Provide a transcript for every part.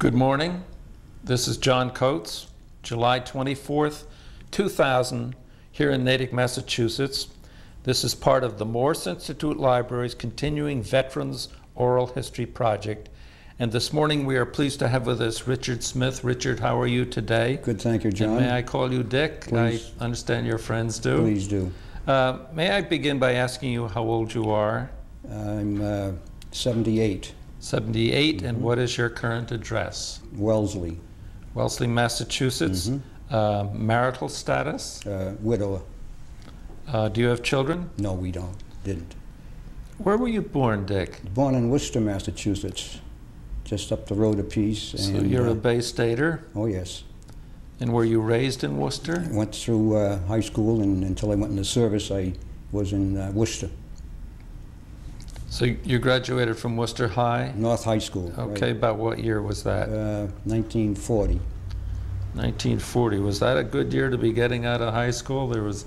Good morning. This is John Coates, July 24th, 2000, here in Natick, Massachusetts. This is part of the Morse Institute Library's continuing Veterans Oral History Project. And this morning we are pleased to have with us Richard Smith. Richard, how are you today? Good, thank you, And John. may I call you Dick? Please. I understand your friends do. Please do. Uh, may I begin by asking you how old you are? I'm uh, 78, 78, Mm-hmm. and what is your current address? Wellesley, Wellesley, Massachusetts. Mm-hmm. Uh, marital status? uh, widower. Uh, do you have children? No, we don't, didn't. Where were you born, Dick? Born in Worcester, Massachusetts, just up the road a piece. So and, you're uh, a Bay Stater, Oh, yes. and were you raised in Worcester? I Went through uh, high school, and until I went into service, I was in uh, Worcester, So you graduated from Worcester High. North High School. right. Okay, about what year was that? Uh, 1940. 1940. Was that a good year to be getting out of high school? There was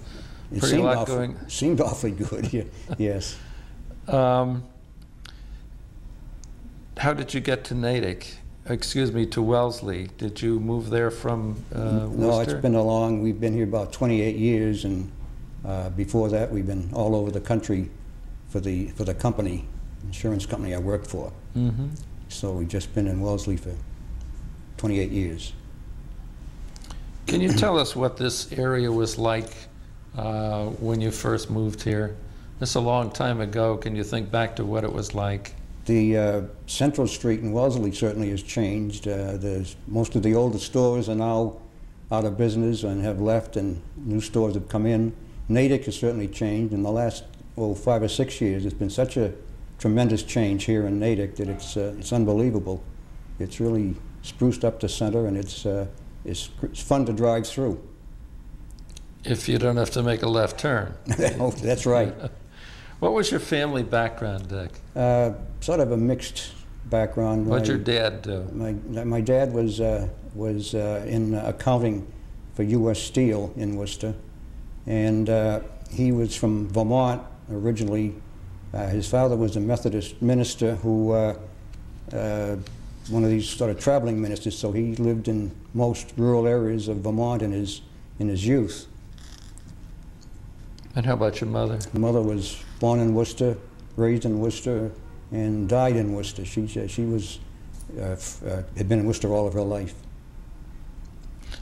It pretty lot awful- going. Seemed awfully good, yes. Um, how did you get to Natick? Excuse me, to Wellesley. Did you move there from uh, No, it's been a long, we've been here about 28 years, and uh, before that, we've been all over the country for the, for the company, insurance company I worked for. hmm So we've just been in Wellesley for 28 years. Can you tell us what this area was like uh, when you first moved here? It's a long time ago. Can you think back to what it was like? The uh, Central Street in Wellesley certainly has changed. Uh, There's, most of the older stores are now out of business and have left, and new stores have come in. Natick has certainly changed. In the last, oh, five or six years, it's been such a tremendous change here in Natick that it's, uh, it's unbelievable. It's really spruced up the center, and it's, uh, it's, it's fun to drive through. If you don't have to make a left turn. Oh, That's right. What was your family background, Dick? Uh, Sort of a mixed background. What'd My- your dad do? My, my dad was, uh, was uh, in accounting for U.S. Steel in Worcester, and uh, he was from Vermont originally. Uh, his father was a Methodist minister who, uh, uh, one of these sort of traveling ministers, so he lived in most rural areas of Vermont in his, in his youth. And how about your mother? My mother was born in Worcester, raised in Worcester, and died in Worcester. She, she was, uh, f- uh, had been in Worcester all of her life.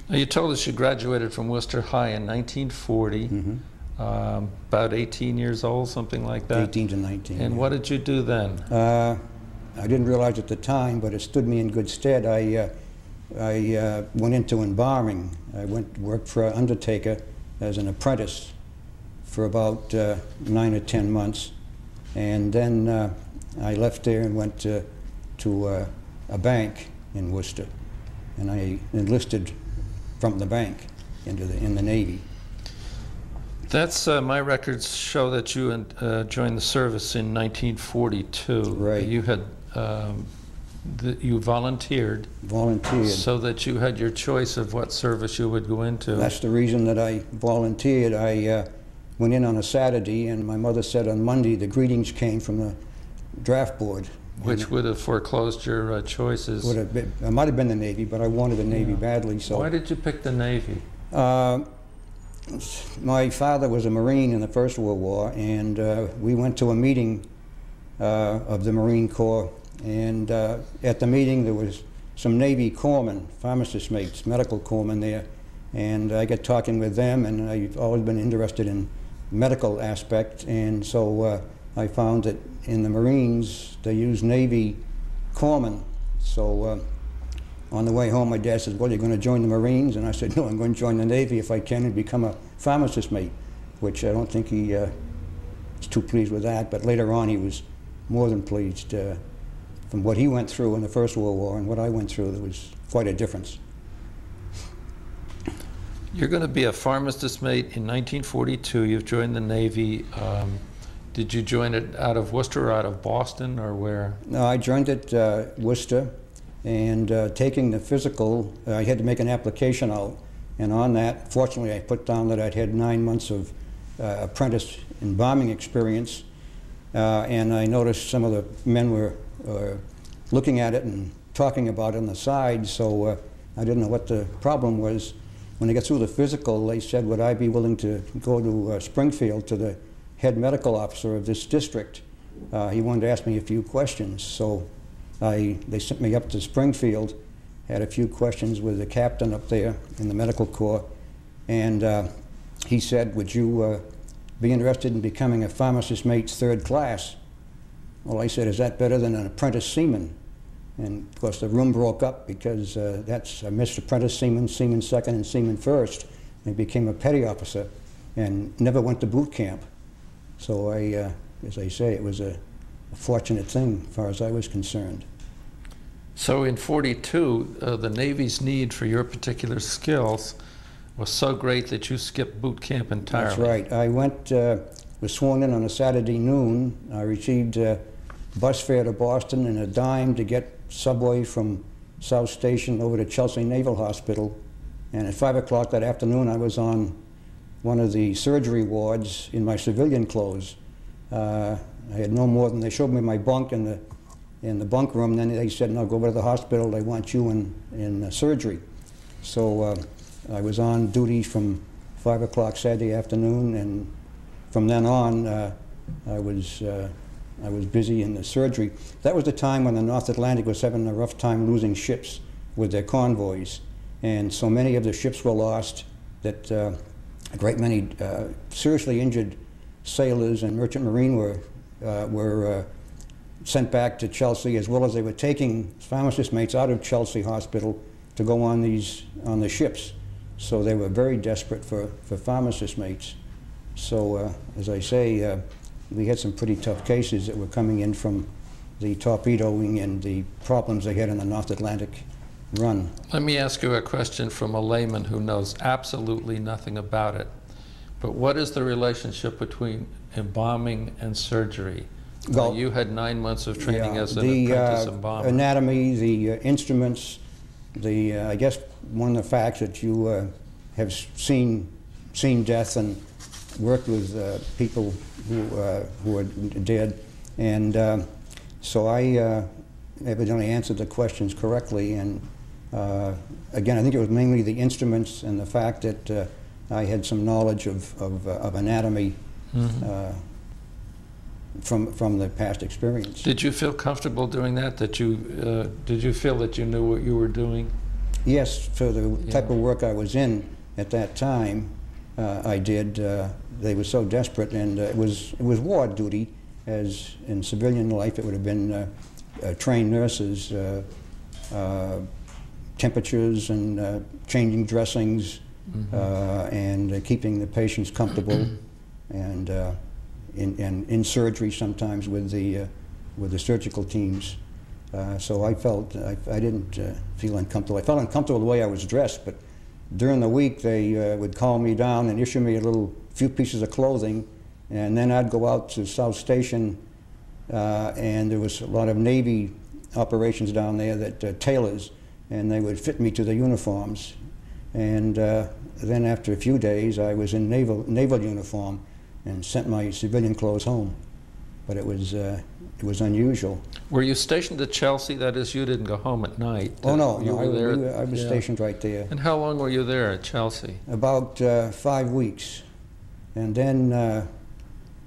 Now, you told us you graduated from Worcester High in 1940, Mhm. Um, about 18 years old, something like that. 18 to 19. And yeah. what did you do then? Uh, I didn't realize at the time, but it stood me in good stead. I, uh, I uh, went into embalming. I went worked for an undertaker as an apprentice for about uh, nine or 10 months. And then uh, I left there and went to, to uh, a bank in Worcester. And I enlisted from the bank into the, in the Navy. That's uh, my records show that you uh, joined the service in 1942. Right. You had um, the, you volunteered Volunteered. so that you had your choice of what service you would go into. That's the reason that I volunteered. I uh, went in on a Saturday, and my mother said on Monday the greetings came from the draft board. which would have foreclosed your uh, choices. Would have been, I might have been the Navy, but I wanted the Navy badly. So Why did you pick the Navy? Uh, my father was a Marine in the First World War, and uh, we went to a meeting uh, of the Marine Corps. And uh, at the meeting, there was some Navy corpsmen, pharmacist mates, medical corpsmen there. And I got talking with them, and I've always been interested in medical aspect. And so uh, I found that in the Marines, they use Navy corpsmen. So uh, on the way home, my dad says, well, you're going to join the Marines? And I said, no, I'm going to join the Navy if I can and become a pharmacist mate, which I don't think he uh, was too pleased with that. But later on, he was more than pleased. Uh, from what he went through in the First World War and what I went through, there was quite a difference. You're going to be a pharmacist mate in 1942. You've joined the Navy. Um, did you join it out of Worcester or out of Boston or where? No, I joined at uh, Worcester, and uh, taking the physical, uh, I had to make an application out. And on that, fortunately, I put down that I'd had nine months of uh, apprentice embalming experience. Uh, and I noticed some of the men were looking at it and talking about it on the side, so uh, I didn't know what the problem was. When I got through the physical, they said, would I be willing to go to uh, Springfield to the head medical officer of this district? He wanted to ask me a few questions, so I, they sent me up to Springfield, had a few questions with the captain up there in the medical corps, and uh, he said, would you uh, be interested in becoming a pharmacist mate's third class? Well, I said, is that better than an apprentice seaman? And of course, the room broke up because uh, that's a Mr. Apprentice seaman, seaman second, and seaman first. And became a petty officer and never went to boot camp. So I, uh, as I say, it was a, a fortunate thing as far as I was concerned. So in 42, uh, the Navy's need for your particular skills was so great that you skipped boot camp entirely. That's right. I went, uh, was sworn in on a Saturday noon. I received a bus fare to Boston and a dime to get subway from South Station over to Chelsea Naval Hospital. And at 5 o'clock that afternoon, I was on one of the surgery wards in my civilian clothes. Uh, I had no more than, they showed me my bunk in the, in the bunk room, then they said, no, go over to the hospital, they want you in, in uh, surgery. So uh, I was on duty from 5 o'clock Saturday afternoon, and from then on, uh, I was uh, I was busy in the surgery. That was the time when the North Atlantic was having a rough time losing ships with their convoys. And so many of the ships were lost that uh, a great many uh, seriously injured sailors and merchant marine were, were sent back to Chelsea, as well as they were taking pharmacist mates out of Chelsea Hospital to go on these on the ships. So they were very desperate for, for pharmacist mates. So, uh, as I say, uh, we had some pretty tough cases that were coming in from the torpedoing and the problems they had in the North Atlantic run. Let me ask you a question from a layman who knows absolutely nothing about it. But what is the relationship between embalming and surgery? Well, you had nine months of training Yeah, as an the, apprentice uh, embalmer. Anatomy, the uh, instruments, the, uh, I guess one of the facts that you uh, have seen, seen death and worked with uh, people who, uh, who are dead. And so I uh, evidently answered the questions correctly. And uh, again, I think it was mainly the instruments and the fact that uh, I had some knowledge of, of, uh, of anatomy Mhm. uh, from, from the past experience. Did you feel comfortable doing that? That you uh, did you feel that you knew what you were doing? Yes, for the type of work I was in at that time, uh, I did. Uh, they were so desperate, and uh, it was it was war duty. As in civilian life, it would have been uh, uh, trained nurses, uh, uh, temperatures, and uh, changing dressings, Mhm. uh, and uh, keeping the patients comfortable, and in, and in surgery sometimes with the uh, with the surgical teams. Uh, so I felt I, I didn't uh, feel uncomfortable. I felt uncomfortable the way I was dressed, but during the week they would call me down and issue me a little few pieces of clothing, and then I'd go out to South Station, uh, and there was a lot of Navy operations down there that uh, tailors, and they would fit me to the uniforms, and uh, then after a few days I was in naval naval uniform, and sent my civilian clothes home, but it was uh, it was unusual. Were you stationed at Chelsea? That is, you didn't go home at night. Oh no, you no were I, there. we were- I was yeah. stationed right there. And how long were you there at Chelsea? About uh, five weeks. And then uh,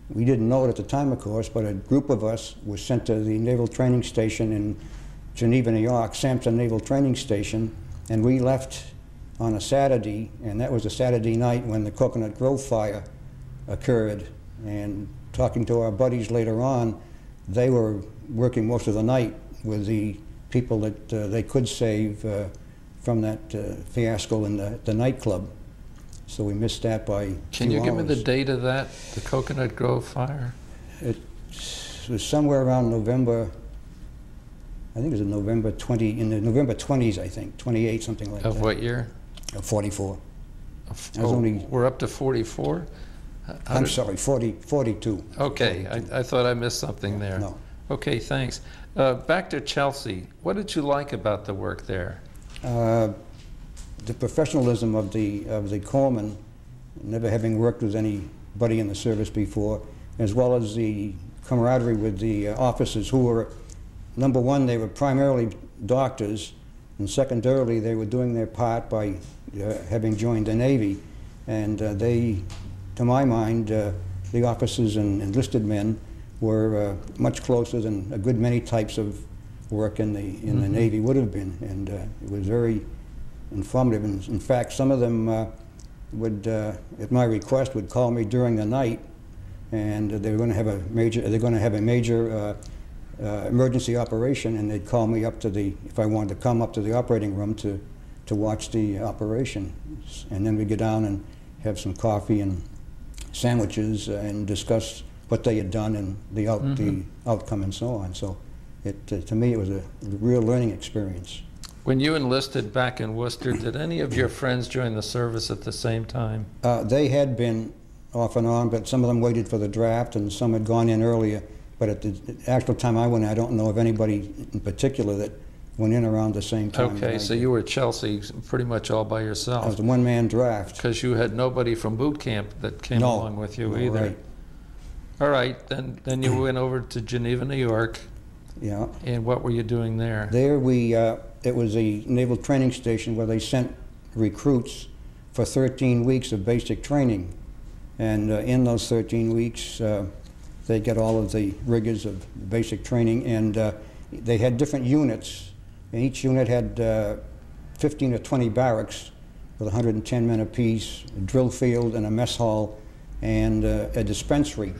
we didn't know it at the time, of course, but a group of us was sent to the Naval Training Station in Geneva, New York, Sampson Naval Training Station, and we left on a Saturday, and that was a Saturday night when the Cocoanut Grove fire occurred. And talking to our buddies later on, they were working most of the night with the people that uh, they could save uh, from that uh, fiasco in the, the nightclub. So we missed that by Can you give me the date of that, the Cocoanut Grove fire? It was somewhere around November, I think it was in November 20, in the November 20s, I think, 28, something like Of that. Of what year? Of 44. Of- I was oh, only- We're up to 44? I'm sorry, 40, 42. Okay, I, I thought I missed something there. No. Okay, thanks. Uh, back to Chelsea. What did you like about the work there? Uh, the professionalism of the of the corpsman, never having worked with anybody in the service before, as well as the camaraderie with the uh, officers who were, number one, they were primarily doctors, and secondarily, they were doing their part by uh, having joined the Navy. And uh, they, to my mind, uh, the officers and enlisted men were uh, much closer than a good many types of work in the in the Navy would have been, and uh, it was very informative. And in fact, some of them uh, would, uh, at my request, would call me during the night, and they were going to have a major they're going to have a major uh, uh, emergency operation, and they'd call me up to the if I wanted to come up to the operating room to to watch the operation, and then we'd go down and have some coffee and sandwiches and discuss what they had done and the out, the outcome and so on. So, it uh, to me it was a real learning experience. When you enlisted back in Worcester, did any of your friends join the service at the same time? Uh, they had been off and on, but some of them waited for the draft, and some had gone in earlier. But at the actual time I went, I don't know of anybody in particular that went in around the same time. Okay, so did. you were at Chelsea pretty much all by yourself. I was a one-man draft. because you had nobody from boot camp that came No, along with you no, either. right. All right, then, then you went over to Geneva, New York, Yeah. and what were you doing there? There we, uh, it was a naval training station where they sent recruits for 13 weeks of basic training. And uh, in those 13 weeks, uh, they get all of the rigors of basic training. And uh, they had different units. And each unit had uh, 15 or 20 barracks with 110 men apiece, a drill field and a mess hall, and uh, a dispensary.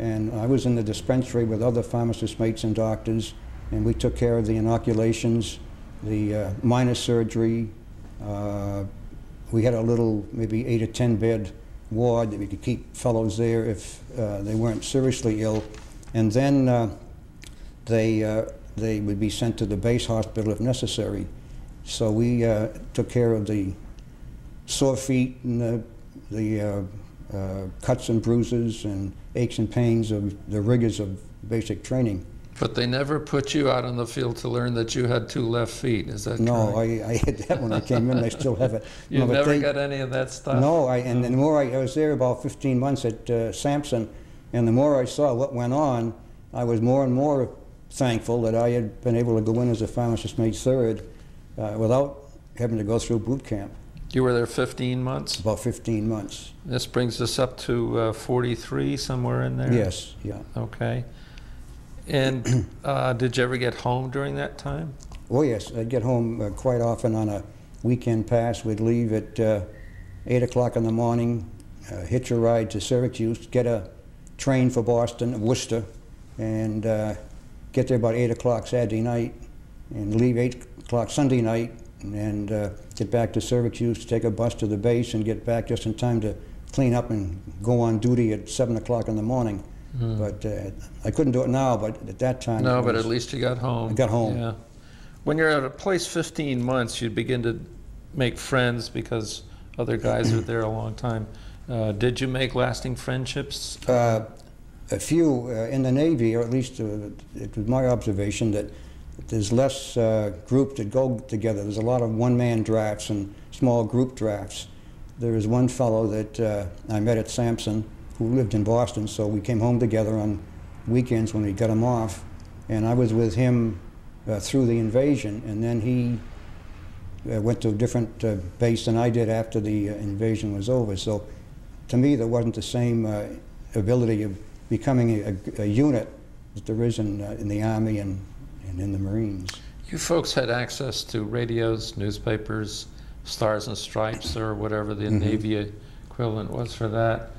And I was in the dispensary with other pharmacist mates and doctors, and we took care of the inoculations, the uh, minor surgery. Uh, we had a little, maybe eight or ten bed ward that we could keep fellows there if uh, they weren't seriously ill. And then uh, they, uh, they would be sent to the base hospital if necessary. So we uh, took care of the sore feet and the, the uh, uh, cuts and bruises and aches and pains of the rigors of basic training. But they never put you out on the field to learn that you had two left feet, is that No, correct? I, I had that when I came in. I still have it. You No, never they- got any of that stuff? No, I, and the more I, I was there about 15 months at uh, Sampson, and the more I saw what went on, I was more and more thankful that I had been able to go in as a pharmacist mate third uh, without having to go through boot camp. You were there 15 months? About 15 months. This brings us up to uh, 43, somewhere in there? Yes, yeah. Okay. And uh, did you ever get home during that time? Oh, yes. I'd get home uh, quite often on a weekend pass. We'd leave at uh, 8 o'clock in the morning, uh, hitch a ride to Syracuse, get a train for Boston, Worcester, and uh, get there about 8 o'clock Saturday night, and leave 8 o'clock Sunday night, and uh, get back to Syracuse, to take a bus to the base, and get back just in time to clean up and go on duty at 7 o'clock in the morning. But uh, I couldn't do it now, but at that time. No, it but at least you got home. I got home. Yeah. When you're at a place 15 months, you begin to make friends because other guys are there a long time. Uh, did you make lasting friendships? Uh, a few uh, in the Navy, or at least uh, it was my observation that there's less uh, groups that go together. There's a lot of one-man drafts and small group drafts. There was one fellow that I met at Sampson who lived in Boston, so we came home together on weekends when we got him off, and I was with him uh, through the invasion, and then he uh, went to a different uh, base than I did after the invasion was over. So to me, there wasn't the same ability of becoming a, a unit that there is in, uh, in the Army and, and in the Marines. You folks had access to radios, newspapers, Stars and Stripes, or whatever the Mhm. Navy equivalent was for that.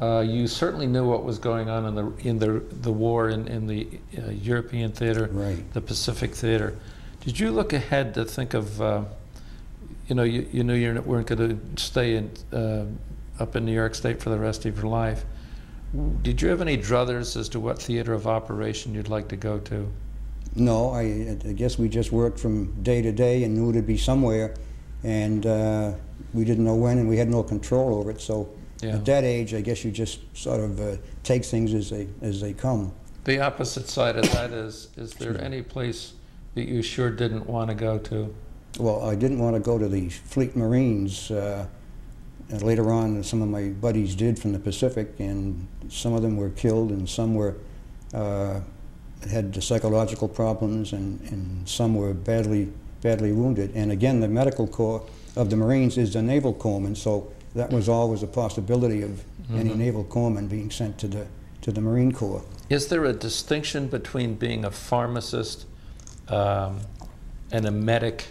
Uh, you certainly knew what was going on in the in the the war in in the uh, European theater, Right. the Pacific theater. Did you look ahead to think of, uh, you know, you, you knew you weren't going to stay in uh, up in New York State for the rest of your life. Did you have any druthers as to what theater of operation you'd like to go to? No, I, I guess we just worked from day to day and knew it'd be somewhere, and uh, we didn't know when, and we had no control over it. So Yeah. at that age, I guess you just sort of uh, take things as they as they come. The opposite side of that is, is there any place that you sure didn't want to go to? Well, I didn't want to go to the Fleet Marines. Uh, and later on, some of my buddies did from the Pacific, and some of them were killed, and some were uh, had psychological problems, and, and some were badly badly wounded. And again, the medical corps of the Marines is the naval corpsman, so that was always a possibility of any naval corpsman being sent to the to the Marine Corps. Is there a distinction between being a pharmacist um, and a medic?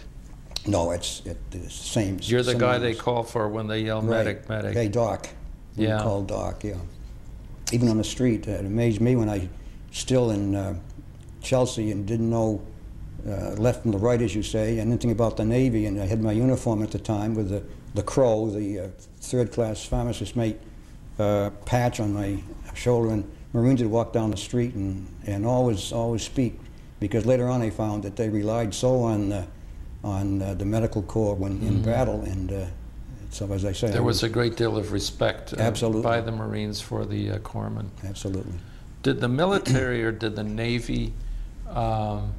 No, it's it, the same. You're the guy they call for when they yell Right. medic, medic. Hey, Doc. We Yeah. call Doc, yeah. Even on the street, it amazed me when I, still in uh, Chelsea and didn't know uh, left from the right, as you say, and anything about the Navy, and I had my uniform at the time with the, the crow, the uh, third-class pharmacist mate uh, patch on my shoulder, and Marines would walk down the street and, and always, always speak, because later on I found that they relied so on, uh, on uh, the medical corps when in battle, and uh, so as I say, There was a great deal of respect uh, Absolutely. by the Marines for the uh, corpsmen. Absolutely. Did the military or did the Navy um,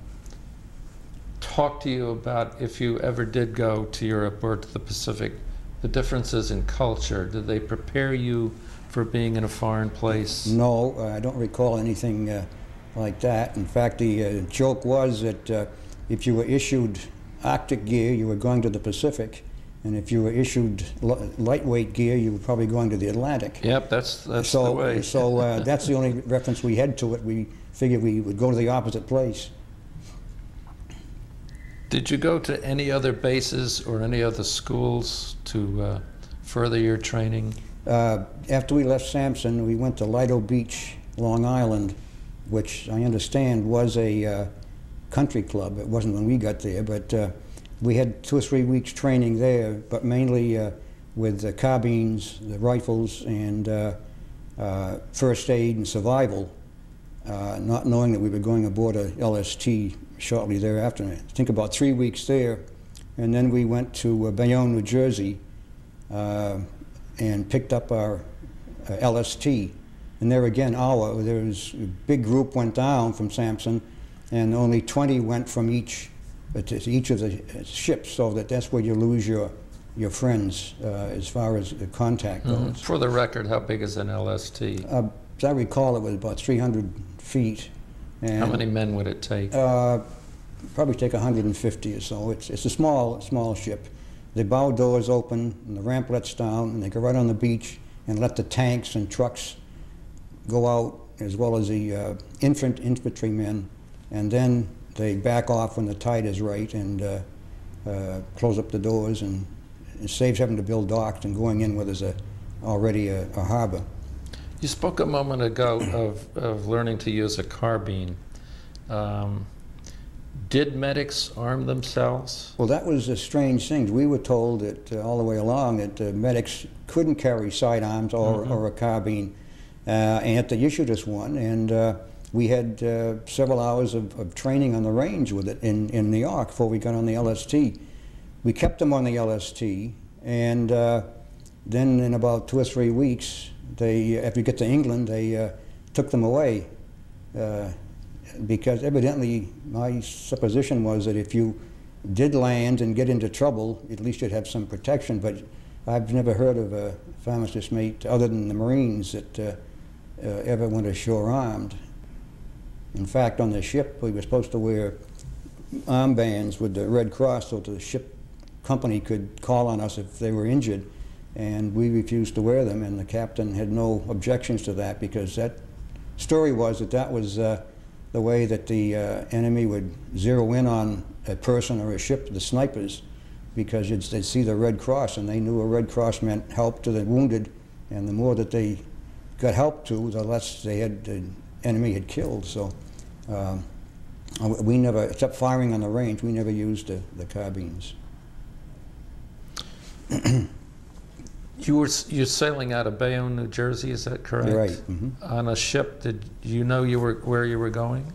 talk to you about if you ever did go to Europe or to the Pacific, the differences in culture? Did they prepare you for being in a foreign place? No, uh, I don't recall anything uh, like that. In fact, the uh, joke was that uh, if you were issued Arctic gear, you were going to the Pacific, and if you were issued li- lightweight gear, you were probably going to the Atlantic. Yep, that's that's so, the way. so uh, that's the only reference we had to it. We figured we would go to the opposite place. Did you go to any other bases or any other schools to uh, further your training? Uh, after we left Sampson, we went to Lido Beach, Long Island, which I understand was a uh, country club. It wasn't when we got there, but uh, we had two or three weeks training there, but mainly uh, with the carbines, the rifles, and uh, uh, first aid and survival, uh, not knowing that we were going aboard a LST shortly thereafter. I think about three weeks there, and then we went to uh, Bayonne, New Jersey, and picked up our LST. And there again, our there was a big group went down from Sampson, and only 20 went from each uh, to each of the uh, ships. So that that's where you lose your your friends uh, as far as the contact goes. For the record, how big is an LST? Uh, as I recall, it was about 300 feet. And, How many men would it take? Uh, probably take 150 or so. It's, it's a small, small ship. The bow doors open and the ramp lets down, and they go right on the beach and let the tanks and trucks go out, as well as the uh, infant infantrymen, and then they back off when the tide is right and uh, uh, close up the doors, and it saves having to build docks and going in where there's a, already a, a harbor. You spoke a moment ago of, of learning to use a carbine. Um, did medics arm themselves? Well, that was a strange thing. We were told that uh, all the way along that uh, medics couldn't carry sidearms or, or a carbine, uh, and yet they issued us one, and uh, we had uh, several hours of, of training on the range with it in, in New York before we got on the LST. We kept them on the LST, and uh, then in about two or three weeks, they, after we get to England, they uh, took them away. Uh, because evidently my supposition was that if you did land and get into trouble, at least you'd have some protection. But I've never heard of a pharmacist mate, other than the Marines, that uh, uh, ever went ashore armed. In fact, on the ship, we were supposed to wear armbands with the Red Cross so the ship company could call on us if they were injured. And we refused to wear them, and the captain had no objections to that because that story was that that was uh, the way that the uh, enemy would zero in on a person or a ship, the snipers, because they'd see the Red Cross, and they knew a Red Cross meant help to the wounded, and the more that they got help to, the less they had the enemy had killed. So um, we never, except firing on the range, we never used the, the carbines. You were you're sailing out of Bayonne, New Jersey. Is that correct? Right. mhm. On a ship. Did you know you were where you were going?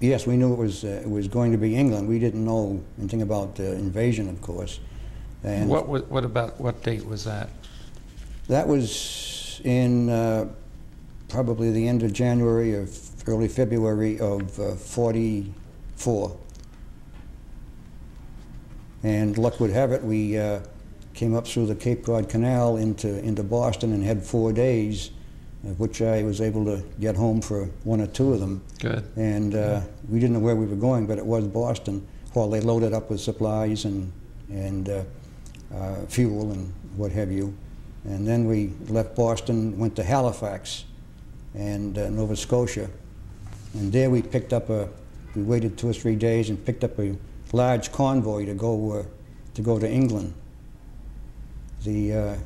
Yes, we knew it was uh, it was going to be England. We didn't know anything about the invasion, of course. And What wa- what about what date was that? that was in uh, probably the end of January of early February of uh, 44. And luck would have it, we uh, came up through the Cape Cod Canal into, into Boston and had four days of which I was able to get home for one or two of them. Good. And uh, we didn't know where we were going, but it was Boston. While they loaded up with supplies and, and uh, uh, fuel and what have you. And then we left Boston, went to Halifax and uh, Nova Scotia. And there we picked up a, we waited two or three days and picked up a large convoy to go, uh, to, go to England. The uh,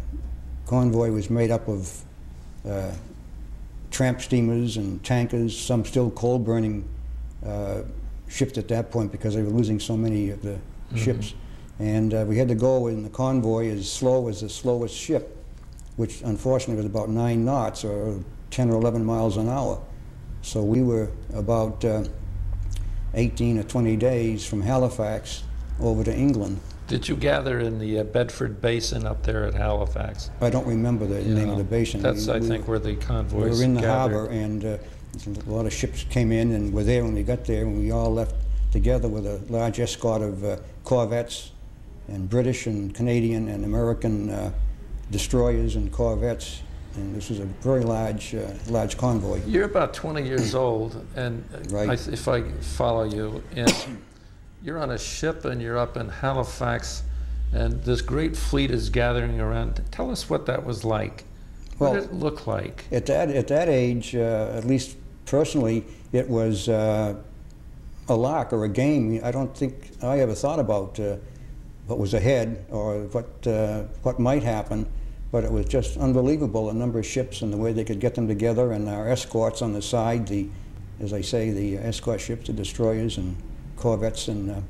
convoy was made up of uh, tramp steamers and tankers, some still coal-burning uh, ships at that point because they were losing so many of the ships. And uh, we had to go in the convoy as slow as the slowest ship, which unfortunately was about nine knots or 10 or 11 miles an hour. So we were about uh, 18 or 20 days from Halifax over to England. Did you gather in the uh, Bedford Basin up there at Halifax? I don't remember the name of the basin. That's, We- I we- think, where the We convoys were in the gathered. harbor, and uh, a lot of ships came in and were there when we got there, and we all left together with a large escort of uh, corvettes and British and Canadian and American uh, destroyers and corvettes. And this was a very large, uh, large convoy. You're about 20 years old, and Right. I- if I follow you, and you're on a ship and you're up in Halifax, and this great fleet is gathering around. Tell us what that was like. What did it look like? At that, at that age, uh, at least personally, it was uh, a lark or a game. I don't think I ever thought about uh, what was ahead or what, uh, what might happen, but it was just unbelievable, the number of ships and the way they could get them together, and our escorts on the side, the, as I say, the escort ships, the destroyers and corvettes and, uh,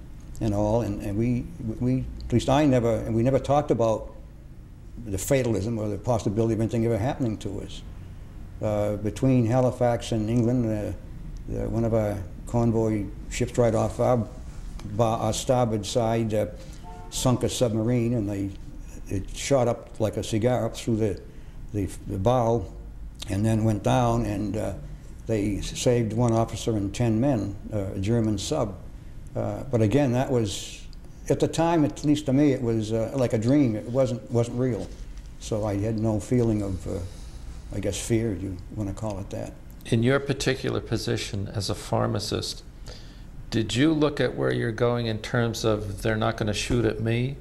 and all, and, and we, we, at least I never, and we never talked about the fatalism or the possibility of anything ever happening to us. Uh, between Halifax and England, uh, one of our convoy ships right off our, our starboard side uh, sunk a submarine, and they it shot up like a cigar up through the, the, the bow, and then went down, and uh, they saved one officer and ten men, uh, a German sub. Uh, but again, that was at the time, at least to me, it was uh, like a dream. It wasn't wasn't real, so I had no feeling of, uh, I guess, fear. You want to call it that? In your particular position as a pharmacist, did you look at where you're going in terms of they're not going to shoot at me,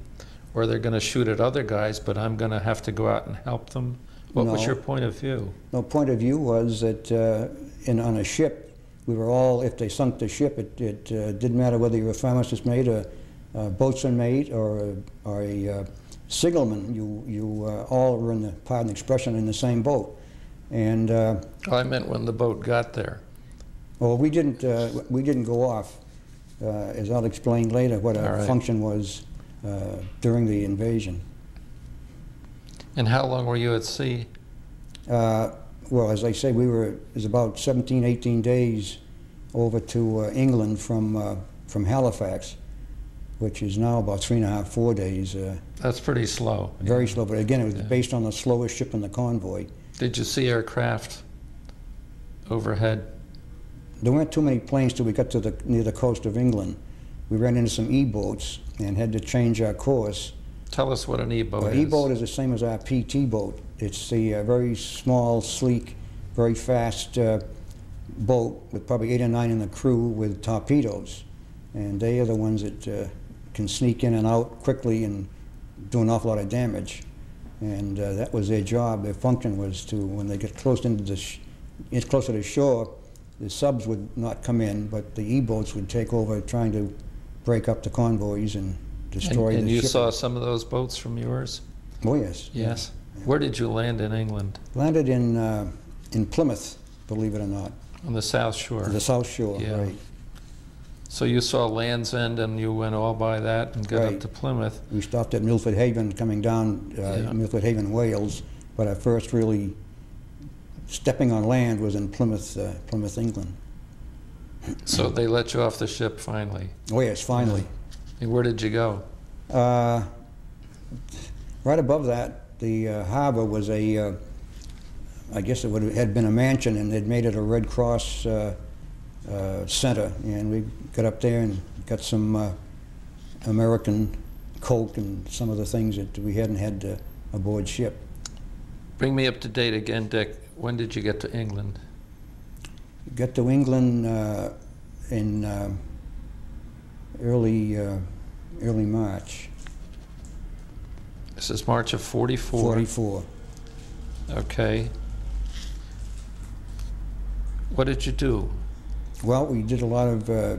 or they're going to shoot at other guys, but I'm going to have to go out and help them? What was your point of view? No point of view was that uh, in on a ship, we were all. If they sunk the ship, it, it uh, didn't matter whether you were a pharmacist mate, a, a boatswain mate, or a, or a uh, signalman. You you uh, all were in the pardon the expression in the same boat, and. Uh, Oh, I meant when the boat got there. Well, we didn't, uh, we didn't go off, uh, as I'll explain later, what our right. function was during the invasion. And how long were you at sea? Uh, Well, as I say, we were, it was about 17, 18 days over to uh, England from, uh, from Halifax, which is now about three and a half, four days. uh, That's pretty slow. Very slow, but again, it was Yeah. based on the slowest ship in the convoy. Did you see aircraft overhead? There weren't too many planes till we got to the, near the coast of England. We ran into some E-boats and had to change our course. Tell us what an E-boat Well, is. E-boat is the same as our PT boat. It's the uh, very small, sleek, very fast uh, boat with probably eight or nine in the crew with torpedoes. And they are the ones that uh, can sneak in and out quickly and do an awful lot of damage. And uh, that was their job. Their function was to, when they get close into the, sh- get closer to shore, the subs would not come in, but the E-boats would take over, trying to break up the convoys and And, destroy and the you ship. saw some of those boats from yours? Oh yes. Yes. Where did you land in England? Landed in uh, in Plymouth, believe it or not, On the South Shore. the South Shore. Yeah. Right. So you saw Land's End and you went all by that and got up to Plymouth. We stopped at Milford Haven, coming down uh, Yeah. Milford Haven, Wales. But our first really stepping on land was in Plymouth, uh, Plymouth, England. So they let you off the ship finally. Oh yes, finally. And where did you go? Uh, right above that, the uh, harbor was a, uh, I guess it would have, had been a mansion, and they'd made it a Red Cross uh, uh, center. And we got up there and got some uh, American Coke and some of the things that we hadn't had uh, aboard ship. Bring me up to date again, Dick. When did you get to England? Got to England uh, in uh, early, uh, early March, This is March of 44. 44. Okay. What did you do? Well, we did a lot of, uh,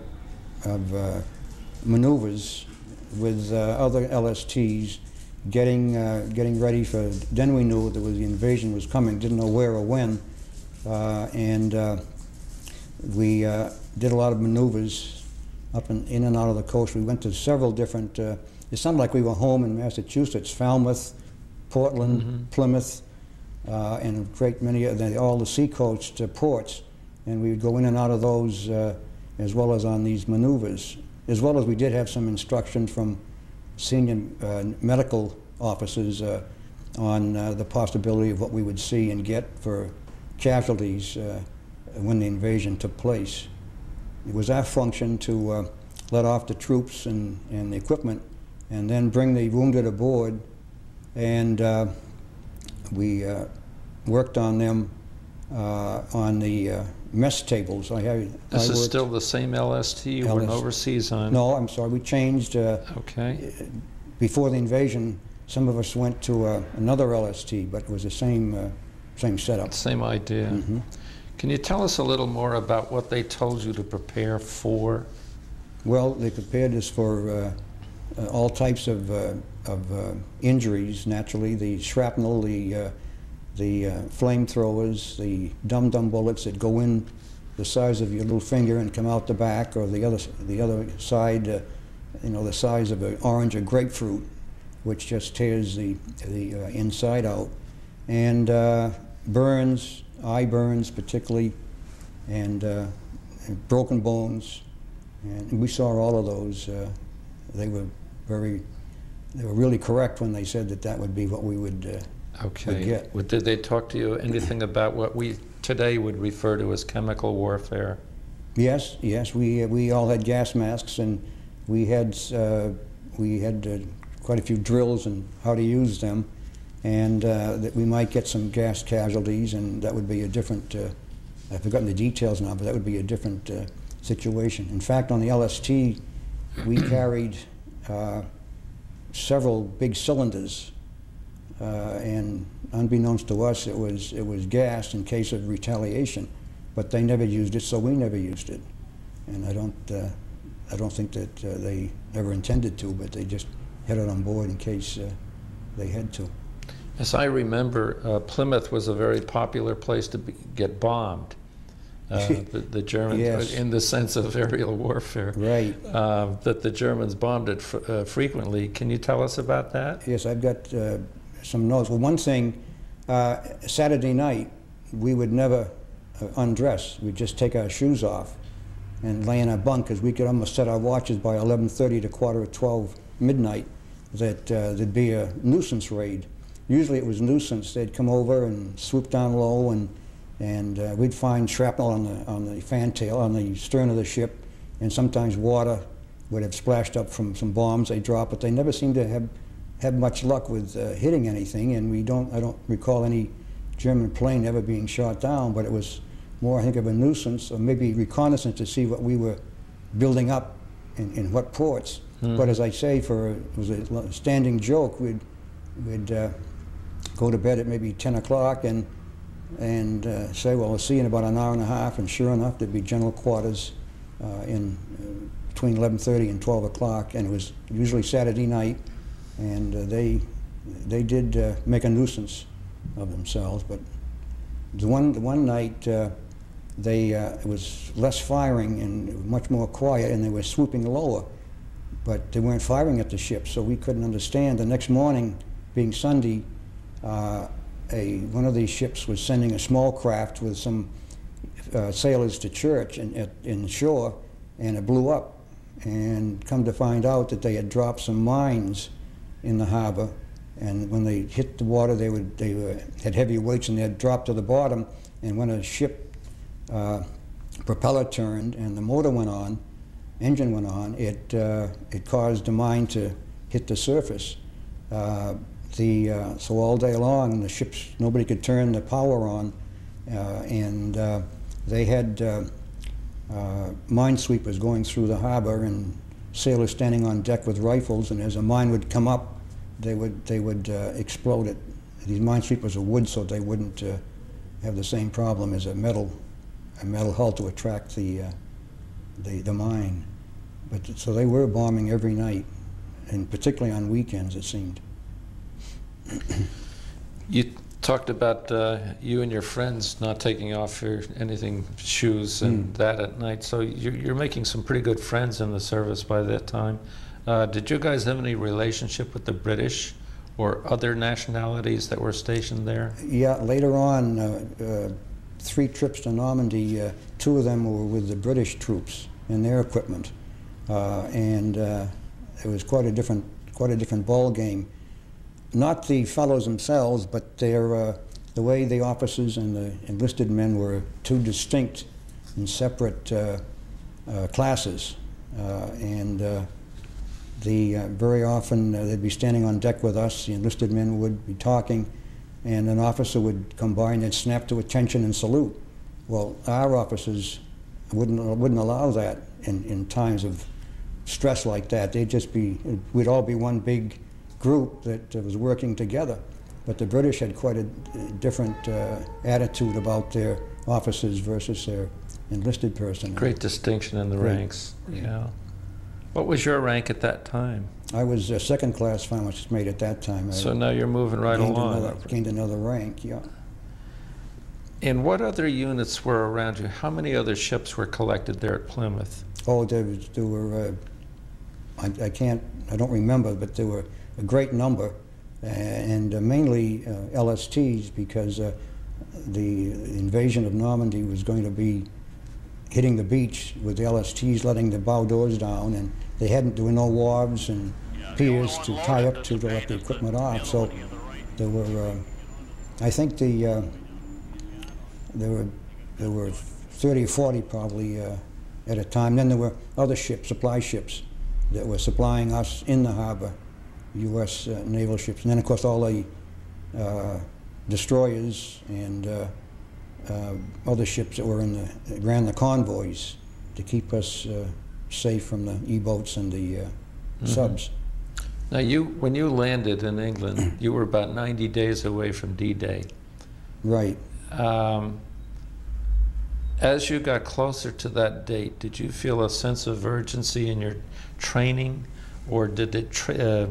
of uh, maneuvers with uh, other LSTs, getting, uh, getting ready for, then we knew that the invasion was coming, didn't know where or when. Uh, and uh, we uh, did a lot of maneuvers up and in and out of the coast. We went to several different, uh, it sounded like we were home in Massachusetts, Falmouth, Portland, Plymouth, uh, and a great many of the, all the seacoast uh, ports. And we would go in and out of those uh, as well as on these maneuvers. As well as we did have some instruction from senior uh, medical officers uh, on uh, the possibility of what we would see and get for casualties uh, when the invasion took place. It was our function to uh, let off the troops and, and the equipment and then bring the wounded aboard and uh, we uh, worked on them uh, on the uh, mess tables. I have. This I is still the same LST you went overseas on? No, I'm sorry. We changed. Uh, Okay. before the invasion, some of us went to uh, another LST, but it was the same uh, same setup. Same idea. Mhm. Can you tell us a little more about what they told you to prepare for? Well, they prepared us for uh, uh, all types of, uh, of uh, injuries, naturally, the shrapnel, the, the flamethrowers, the dum-dum bullets that go in the size of your little finger and come out the back, or the other, the other side, uh, you know, the size of an orange or grapefruit, which just tears the, the uh, inside out. And uh, burns, eye burns particularly, and, uh, and broken bones. And we saw all of those. Uh, they were very, they were really correct when they said that that would be what we would. Uh, Okay. get. What- Did they talk to you anything about what we today would refer to as chemical warfare? yes, yes, we we all had gas masks, and we had uh, we had uh, quite a few drills and how to use them, and uh, that we might get some gas casualties, and that would be a different. Uh, I've forgotten the details now, but that would be a different uh, situation. In fact, on the LST, we carried uh, several big cylinders, uh, and unbeknownst to us, it was it was gas in case of retaliation. But they never used it, so we never used it. And I don't uh, I don't think that they ever intended to, but they just had it on board in case they had to. As I remember, uh, Plymouth was a very popular place to be, get bombed. Uh, the, the Germans, Yes. in the sense of aerial warfare, Right. uh, that the Germans bombed it fr- uh, frequently. Can you tell us about that? Yes, I've got uh, some notes. Well, one thing, uh, Saturday night, we would never uh, undress. We'd just take our shoes off and lay in our bunk because we could almost set our watches by 11:30 to quarter of 12 midnight that uh, there'd be a nuisance raid. Usually it was nuisance. They'd come over and swoop down low and and uh, we'd find shrapnel on the on the fantail on the stern of the ship, and sometimes water would have splashed up from some bombs they dropped, but they never seemed to have have much luck with uh, hitting anything. And we don't I don't recall any German plane ever being shot down, but it was more I think of a nuisance or maybe reconnaissance to see what we were building up in, in what ports. But as I say, for it was a standing joke, we'd we'd uh, go to bed at maybe 10 o'clock and and uh, say, well, we'll see you in about an hour and a half. And sure enough, there'd be general quarters uh, in uh, between 11:30 and 12 o'clock, and it was usually Saturday night. And uh, they they did uh, make a nuisance of themselves. But the one the one night uh, they it was less firing and much more quiet, and they were swooping lower, but they weren't firing at the ship, so we couldn't understand. The next morning, being Sunday. Uh, a, one of these ships was sending a small craft with some uh, sailors to church in, at, in shore, and it blew up. And come to find out that they had dropped some mines in the harbor, and when they hit the water, they would they were, had heavy weights and they'd drop to the bottom. And when a ship uh, propeller turned and the motor went on, engine went on, it uh, it caused the mine to hit the surface. The, uh, so all day long, the ships, nobody could turn the power on, uh, and uh, they had uh, uh, minesweepers going through the harbor and sailors standing on deck with rifles, and as a mine would come up, they would, they would uh, explode it. These minesweepers are wood, so they wouldn't have the same problem as a metal, a metal hull to attract the, the, the mine. But, so they were bombing every night, and particularly on weekends, it seemed. You talked about uh, you and your friends not taking off your anything, shoes and that at night. So you're, you're making some pretty good friends in the service by that time. Uh, did you guys have any relationship with the British or other nationalities that were stationed there? Yeah, later on, uh, uh, three trips to Normandy, uh, two of them were with the British troops and their equipment, uh, and uh, it was quite a different, quite a different ball game. Not the fellows themselves, but their, uh, the way the officers and the enlisted men were two distinct and separate uh, uh, classes, uh, and the very often they'd be standing on deck with us. The enlisted men would be talking, and an officer would come by and they'd snap to attention and salute. Well, our officers wouldn't wouldn't allow that in, in times of stress like that. They'd just be we'd all be one big group that uh, was working together. But the British had quite a uh, different uh, attitude about their officers versus their enlisted personnel. Great distinction in the Great. ranks. Yeah. What was your rank at that time? I was a second class pharmacist mate at that time. I So now you're moving right gained along. Another, gained another rank, yeah. And what other units were around you? How many other ships were collected there at Plymouth? Oh, there, there were, uh, I, I can't, I don't remember, but there were a great number, uh, and uh, mainly uh, LSTs because uh, the invasion of Normandy was going to be hitting the beach with the LSTs letting the bow doors down, and they hadn't, there were no wharves and piers to tie up to to let the equipment off, so there were, uh, I think the, uh, there were, there were 30 or 40 probably uh, at a time. Then there were other ships, supply ships, that were supplying us in the harbor, U.S. Uh, naval ships. And then, of course, all the uh, destroyers and uh, uh, other ships that were in the, ran the convoys to keep us uh, safe from the E-boats and the uh, subs. Now, you, when you landed in England, you were about 90 days away from D-Day. Right. Um, as you got closer to that date, did you feel a sense of urgency in your training, or did it uh,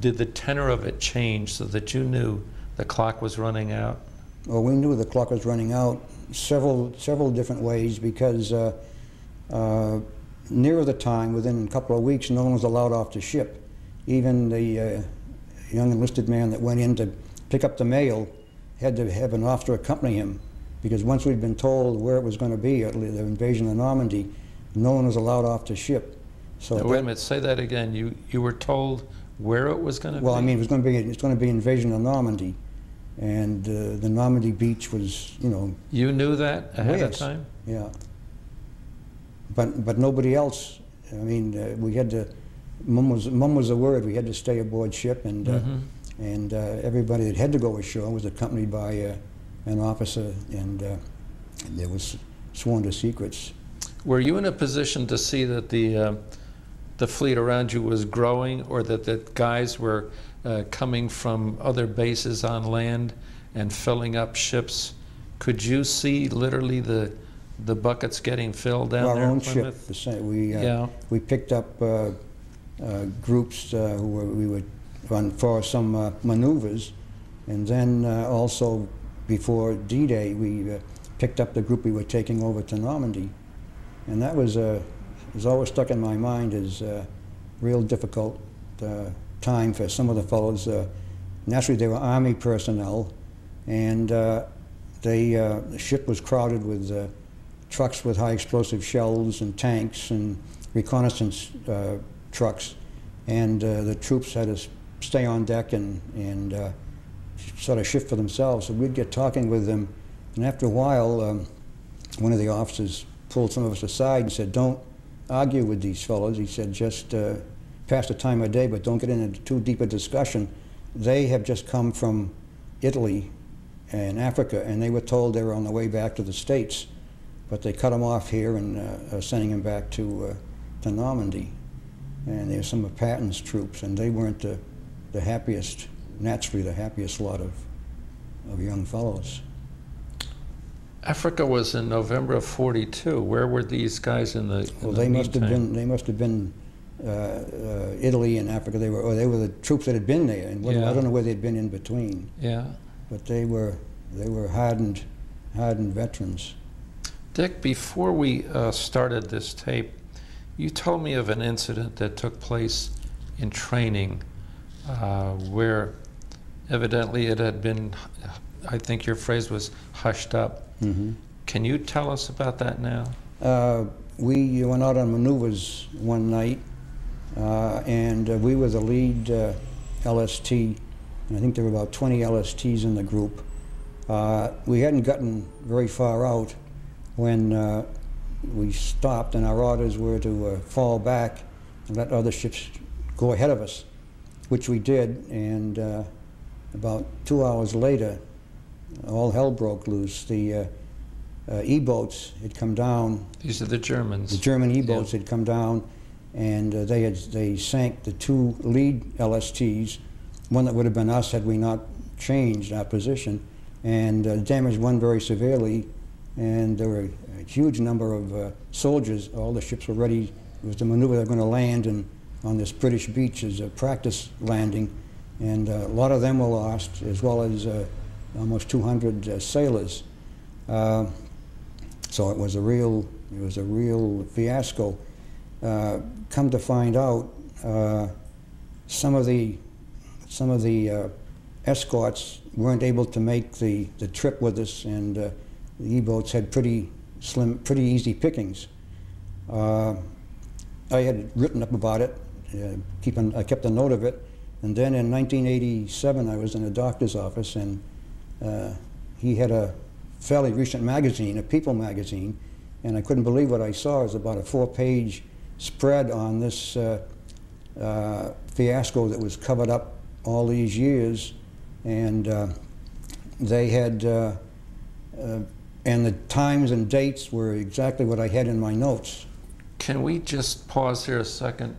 did the tenor of it change so that you knew the clock was running out? Well, we knew the clock was running out several several different ways because uh, uh, near the time, within a couple of weeks, no one was allowed off the ship. Even the uh, young enlisted man that went in to pick up the mail had to have an officer accompany him because once we'd been told where it was going to be, the invasion of Normandy, no one was allowed off the ship. So Now, wait a minute, say that again. You you were told where it was going to well, be? Well, I mean, it was going to be it's going to be invasion of Normandy, and uh, the Normandy beach was, you know, you knew that ahead of Yes. time? Yeah. But, but nobody else, I mean, uh, we had to, mum was, mum was the word, we had to stay aboard ship and, uh, Mhm. and uh, everybody that had to go ashore was accompanied by uh, an officer and, uh, and there was sworn to secrets. Were you in a position to see that the uh, the fleet around you was growing, or that the guys were uh, coming from other bases on land and filling up ships? Could you see literally the the buckets getting filled down Our there in own ship, the same, we, uh, Yeah. we picked up uh, uh, groups uh, who were, we would run for some uh, maneuvers, and then uh, also before D-Day, we uh, picked up the group we were taking over to Normandy, and that was uh, was always stuck in my mind as a real difficult uh, time for some of the fellows. Uh, naturally, they were Army personnel, and uh, they uh, the ship was crowded with. Uh, trucks with high explosive shells and tanks and reconnaissance uh, trucks. And uh, the troops had to stay on deck and, and uh, sort of shift for themselves. So we'd get talking with them. And after a while, um, one of the officers pulled some of us aside and said, Don't argue with these fellows. He said, Just uh, pass the time of day, but don't get into too deep a discussion they have just come from Italy and Africa, and they were told they were on the way back to the States, but they cut them off here and uh, are sending them back to, uh, to Normandy. And there's some of Patton's troops, and they weren't the, the happiest, naturally the happiest lot of, of young fellows. Africa was in November of 42. Where were these guys in the, in Well, the they must have been, they must have been uh, uh, Italy and Africa. They were, or they were the troops that had been there, and Yeah. I don't know where they'd been in between. Yeah. But they were, they were hardened, hardened veterans. Dick, before we uh, started this tape, you told me of an incident that took place in training uh, where evidently it had been, I think your phrase was hushed up. Mhm. Can you tell us about that now? Uh, we went out on maneuvers one night, uh, and uh, we were the lead uh, LST. And I think there were about 20 LSTs in the group. Uh, we hadn't gotten very far out when uh, we stopped, and our orders were to fall back and let other ships go ahead of us, which we did. And about two hours later, all hell broke loose. The uh, uh, E-boats had come down These are the Germans. the German E-boats had come down, and uh, they had they sank the two lead LSTs, one that would have been us had we not changed our position, and uh, damaged one very severely. And there were a huge number of uh, soldiers. All the ships were ready. It was the maneuver they were going to land and on this British beach as a practice landing, and uh, a lot of them were lost, as well as uh, almost 200 uh, sailors. Uh, so it was a real, it was a real fiasco. Uh, come to find out, some of the, some of the escorts weren't able to make the, the trip with us, and uh, the E-boats had pretty slim, pretty easy pickings. Uh, I had written up about it, uh, keeping, I kept a note of it, and then in 1987 I was in a doctor's office, and uh, he had a fairly recent magazine, a People magazine, and I couldn't believe what I saw. It was about a four-page spread on this uh, uh, fiasco that was covered up all these years, and uh, they had, uh, uh, and the times and dates were exactly what I had in my notes. Can we just pause here a second?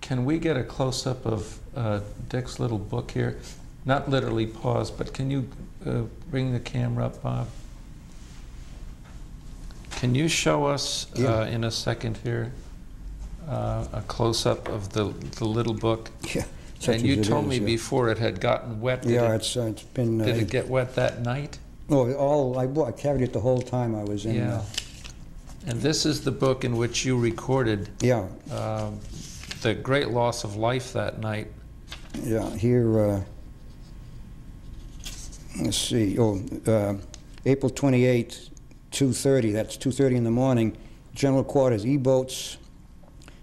Can we get a close-up of Dick's little book here? Not literally pause, but can you uh, bring the camera up, Bob? Can you show us uh, in a second here uh, a close-up of the, the little book? Yeah, such And you told is, me yeah. before it had gotten wet. Did, Yeah, it, it's, uh, it's been. uh, did it get wet that night? No, all I, bo- I carried it the whole time I was in. Yeah. Uh, And this is the book in which you recorded yeah, um, the great loss of life that night. yeah. Here, uh, let's see. Oh, uh, April 28th, 2:30. That's 2:30 in the morning. General quarters. E-boats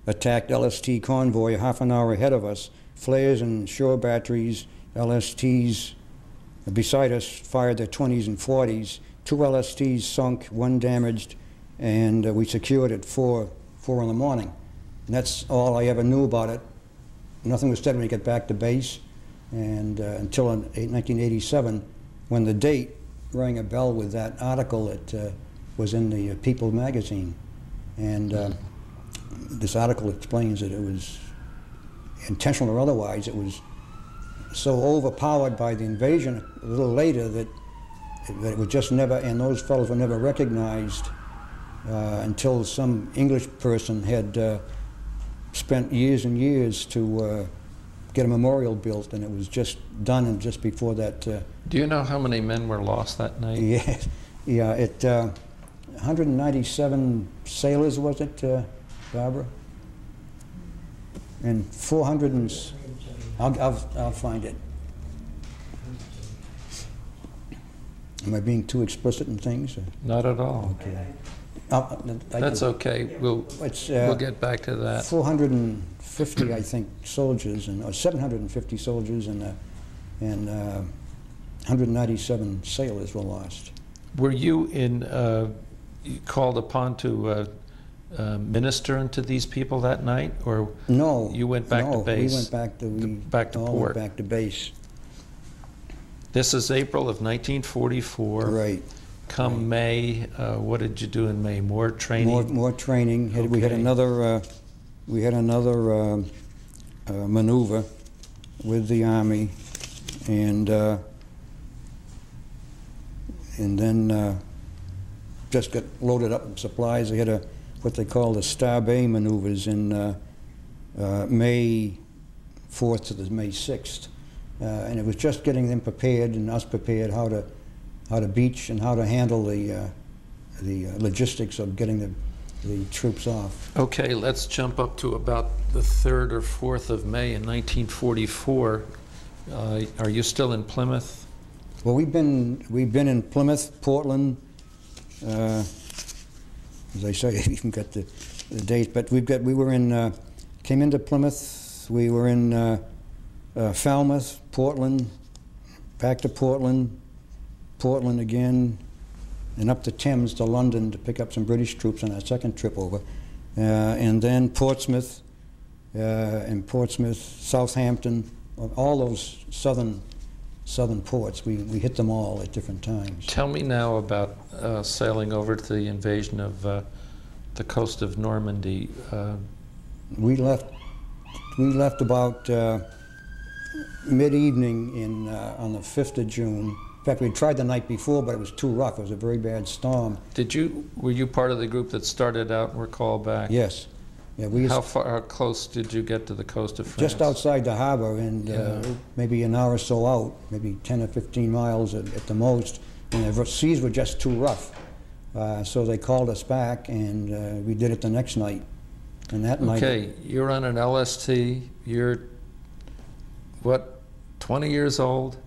attacked LST convoy half an hour ahead of us. Flares and shore batteries. LSTs beside us fired their 20s and 40s. Two LSTs sunk, one damaged, and uh, we secured at four four in the morning. And that's all I ever knew about it. Nothing was said when we got back to base, and uh, until in 1987, when the date rang a bell with that article that uh, was in the uh, People magazine, and uh, this article explains that it was intentional or otherwise. It was so overpowered by the invasion a little later that, that it was just never, and those fellows were never recognized uh, until some English person had uh, spent years and years to uh, get a memorial built, and it was just done and just before that. Uh, Do you know how many men were lost that night? yeah, yeah. It uh, 197 sailors was it, uh, Barbara? And 400 and s- I'll, I'll, I'll find it. Am I being too explicit in things? or- Not at all. I'll- That's okay. We'll It's we'll uh, get back to that. 450, I think, soldiers, and or 750 soldiers, and uh, and uh, 197 sailors were lost. Were you in uh, called upon to uh, uh, minister unto these people that night, or No. You went back to no, base. we went back to, we back to port. back to base. This is April of 1944. Right. Come May, uh, what did you do in May? More More, training? more training. Had- We had another, uh, we had another um, uh, maneuver with the Army, and, uh, and then uh, just got loaded up with supplies. They had a, what they call the Start Bay maneuvers in uh, uh, May 4th to the May 6th. Uh, And it was just getting them prepared and us prepared how to, how to beach and how to handle the, uh, the uh, logistics of getting the, the troops off. Okay, let's jump up to about the 3rd or 4th of May in 1944. Uh, Are you still in Plymouth? Well, we've been, we've been in Plymouth, Portland, uh, as I say, I even got the, the date, but we've got, we were in, uh, came into Plymouth, we were in uh, uh, Falmouth, Portland, back to Portland, Portland again, and up the Thames to London to pick up some British troops on our second trip over. Uh, and then Portsmouth, uh, and Portsmouth, Southampton, all those southern southern ports. We, we hit them all at different times. Tell me now about uh, sailing over to the invasion of uh, the coast of Normandy. Uh, We left we left about uh, mid-evening in uh, on the 5th of June. In fact, we tried the night before, but it was too rough. It was a very bad storm. Did you, were you part of the group that started out and were called back? Yes. Yeah, we How far, how close did you get to the coast of France? just outside the harbor and uh, maybe an hour or so out, maybe 10 or 15 miles at, at the most, and the seas were just too rough. Uh, so they called us back, and uh, we did it the next night. And that night, Okay, you're on an LST, you're, what, 20 years old?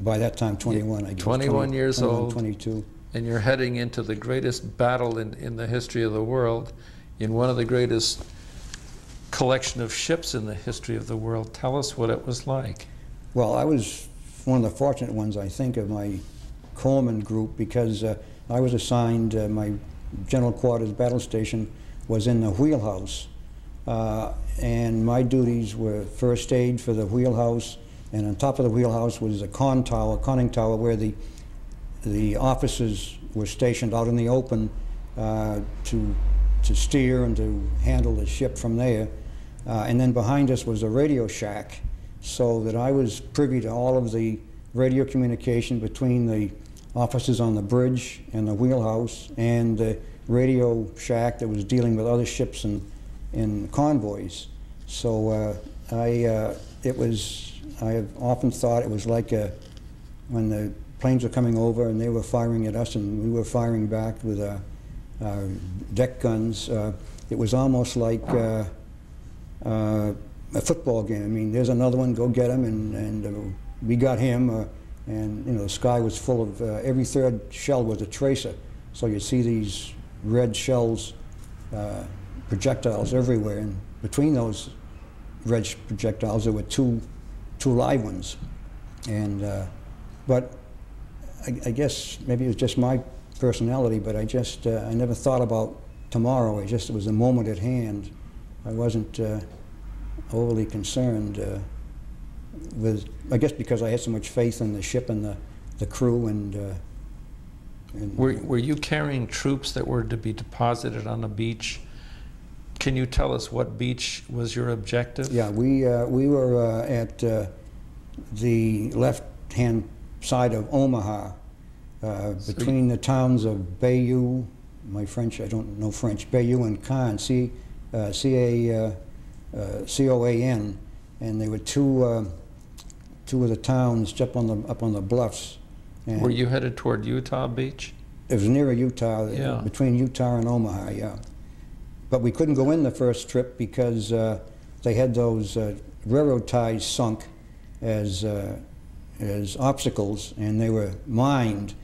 By that time, 21, I guess. 21 years 21, old. 22. and you're heading into the greatest battle in, in the history of the world, in one of the greatest collection of ships in the history of the world. Tell us what it was like. Well, I was one of the fortunate ones, I think, of my Coleman group because uh, I was assigned, uh, my general quarters battle station was in the wheelhouse. Uh, and my duties were first aid for the wheelhouse, and on top of the wheelhouse was a con tower, conning tower, where the, the officers were stationed out in the open uh, to, to steer and to handle the ship from there. Uh, and then behind us was a radio shack, so that I was privy to all of the radio communication between the officers on the bridge and the wheelhouse and the radio shack that was dealing with other ships and, and convoys. So uh, I, uh, it was, I have often thought it was like a, when the planes were coming over and they were firing at us and we were firing back with uh, our deck guns. Uh, it was almost like uh, uh, a football game. I mean, there's another one, go get him, and, and uh, we got him. Uh, and you know, the sky was full of uh, every third shell was a tracer. So you see these red shells, projectiles everywhere, and between those red projectiles, there were two, two live ones. And uh, but I, I guess maybe it was just my personality, but I just uh, I never thought about tomorrow. I just it was a moment at hand. I wasn't uh, overly concerned uh, with. I guess because I had so much faith in the ship and the the crew and. Uh, and Were, were you carrying troops that were to be deposited on a beach? Can you tell us what beach was your objective? Yeah, we, uh, we were uh, at uh, the left-hand side of Omaha, uh, So between the towns of Bayeux, my French, I don't know French, Bayeux and Caen, C, uh, C-A, uh, uh, C-O-A-N, and there were two, uh, two of the towns just up on the, up on the bluffs. And Were you headed toward Utah Beach? It was near Utah, uh, Yeah. between Utah and Omaha, yeah. But we couldn't go in the first trip because uh, they had those uh, railroad ties sunk as, uh, as obstacles, and they were mined.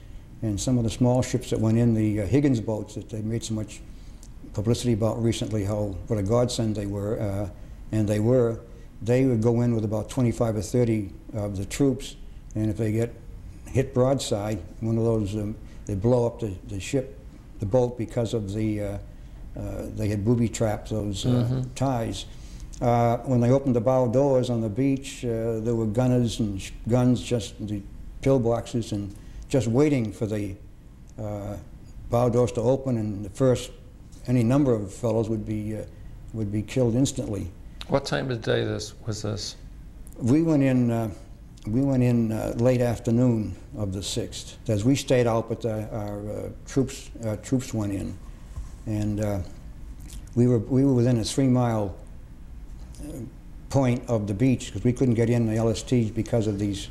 And some of the small ships that went in, the uh, Higgins boats that they made so much publicity about recently, how what a godsend they were, uh, and they were, they would go in with about 25 or 30 of the troops, and if they get hit broadside, one of those, um, they blow up the, the ship, the boat, because of the, uh, they had booby trapped those uh, Mhm. ties. Uh, when they opened the bow doors on the beach, uh, there were gunners and sh- guns just the pillboxes and just waiting for the uh, bow doors to open, and the first, any number of fellows would be, uh, would be killed instantly. What time of day this was this? We went in, uh, we went in uh, late afternoon of the 6th. As we stayed out, but the, our uh, troops, uh, troops went in. And uh, we, were, we were within a three mile uh, point of the beach because we couldn't get in the LSTs because of these,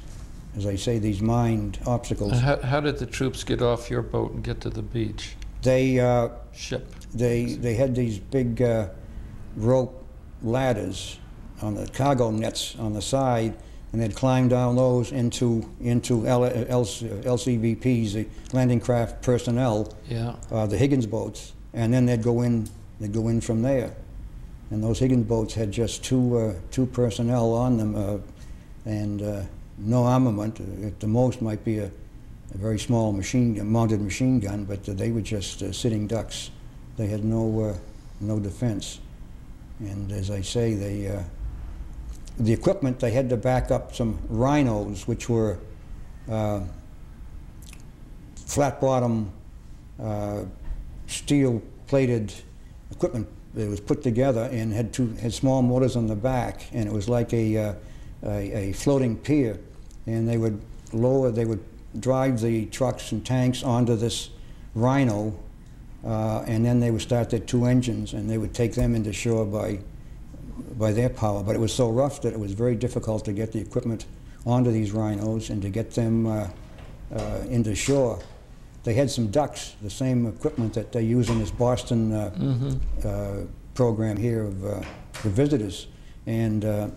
as I say, these mined obstacles. And How, how did the troops get off your boat and get to the beach? They, uh, Ship? they, they had these big uh, rope ladders on the cargo nets on the side, and they'd climb down those into into L, L, LCVPs, the landing craft personnel, Yeah. uh, the Higgins boats, and then they'd go in. They'd go in from there, and those Higgins boats had just two uh, two personnel on them, uh, and uh, no armament. At the most, might be a, a very small machine gun, mounted machine gun, but they were just uh, sitting ducks. They had no uh, no defense, and as I say, they uh, the equipment they had to back up some rhinos, which were flat bottom steel plated equipment that was put together and had two had small motors on the back and it was like a, uh, a, a floating pier. And they would lower they would drive the trucks and tanks onto this rhino uh, and then they would start their two engines and they would take them into shore by by their power. But it was so rough that it was very difficult to get the equipment onto these rhinos and to get them uh, uh, into shore they had some ducks, the same equipment that they use in this Boston uh, uh, program here of uh, for visitors. And uh,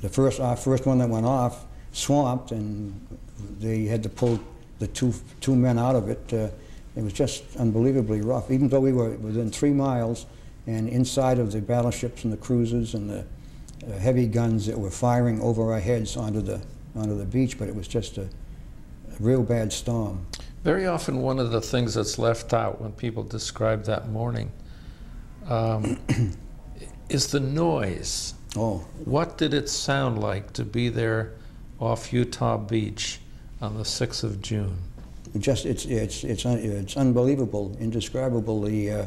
the first, our first one that went off swamped, and they had to pull the two two men out of it. Uh, it was just unbelievably rough. Even though we were within three miles, and inside of the battleships and the cruisers and the uh, heavy guns that were firing over our heads onto the onto the beach, but it was just a, a real bad storm. Very often, one of the things that's left out when people describe that morning um, is the noise. Oh, What did it sound like to be there off Utah Beach on the 6th of June? Just it's it's it's un, it's unbelievable, indescribable. The uh,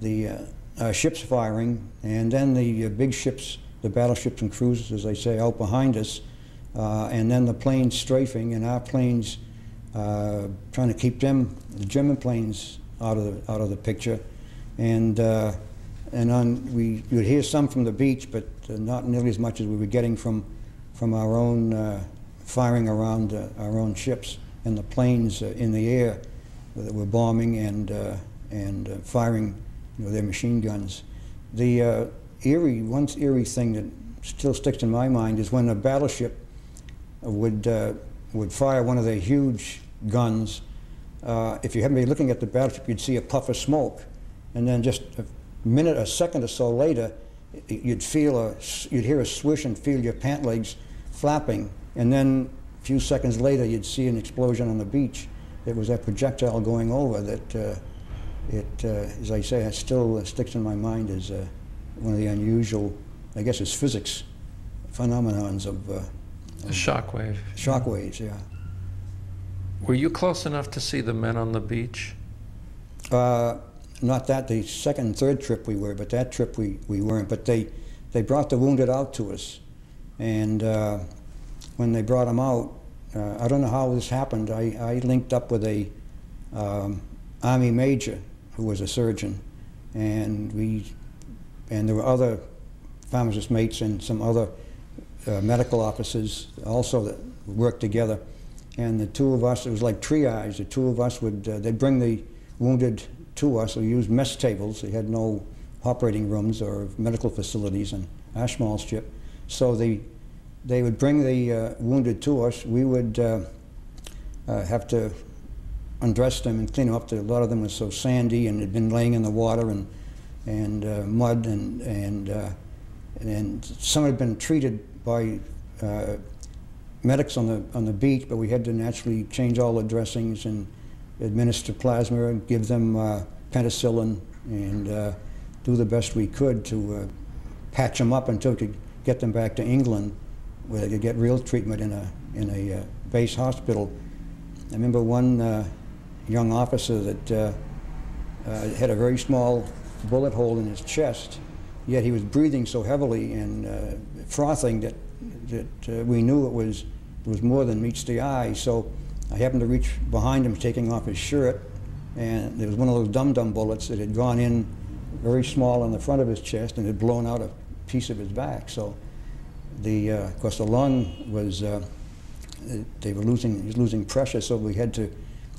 the uh, uh, ships firing, and then the uh, big ships, the battleships and cruisers, as they say, out behind us, uh, and then the planes strafing, and our planes uh, trying to keep them, the German planes, out of the out of the picture, and. Uh, and on, we you would hear some from the beach, but uh, not nearly as much as we were getting from from our own uh, firing around our own ships and the planes in the air that were bombing and and firing you know, their machine guns. The eerie, one eerie thing that still sticks in my mind is when a battleship would uh, would fire one of their huge guns. Uh, if you happened to be looking at the battleship, you'd see a puff of smoke, and then just a minute, a second or so later, you'd feel a, you'd hear a swish and feel your pant legs flapping, and then a few seconds later, you'd see an explosion on the beach. It was that projectile going over that uh, it, uh, as I say, it still uh, sticks in my mind as uh, one of the unusual, I guess it's physics, phenomenons of uh, The shockwave. shock waves, yeah. Were you close enough to see the men on the beach? Uh, not that, the second and third trip we were, but that trip we, we weren't. But they, they brought the wounded out to us. And uh, when they brought them out, uh, I don't know how this happened. I, I linked up with a um, Army major who was a surgeon. And we, and there were other pharmacist mates and some other uh, medical officers also that worked together. And the two of us, it was like triage. The two of us would, uh, they'd bring the wounded to us. We used mess tables. They had no operating rooms or medical facilities in our ship. So they, they would bring the uh, wounded to us. We would uh, uh, have to undress them and clean them up. A lot of them were so sandy and had been laying in the water and, and uh, mud and, and, uh, and some had been treated by medics on the on the beach, but we had to naturally change all the dressings and administer plasma and give them uh, penicillin and uh, do the best we could to uh, patch them up until we could get them back to England, where they could get real treatment in a in a uh, base hospital. I remember one uh, young officer that uh, had a very small bullet hole in his chest, yet he was breathing so heavily and frothing that, that uh, we knew it was, it was more than meets the eye. So I happened to reach behind him, taking off his shirt, and there was one of those dum-dum bullets that had gone in very small on the front of his chest and had blown out a piece of his back. So the, uh, of course, the lung was, uh, they were losing, he was losing pressure, so we had to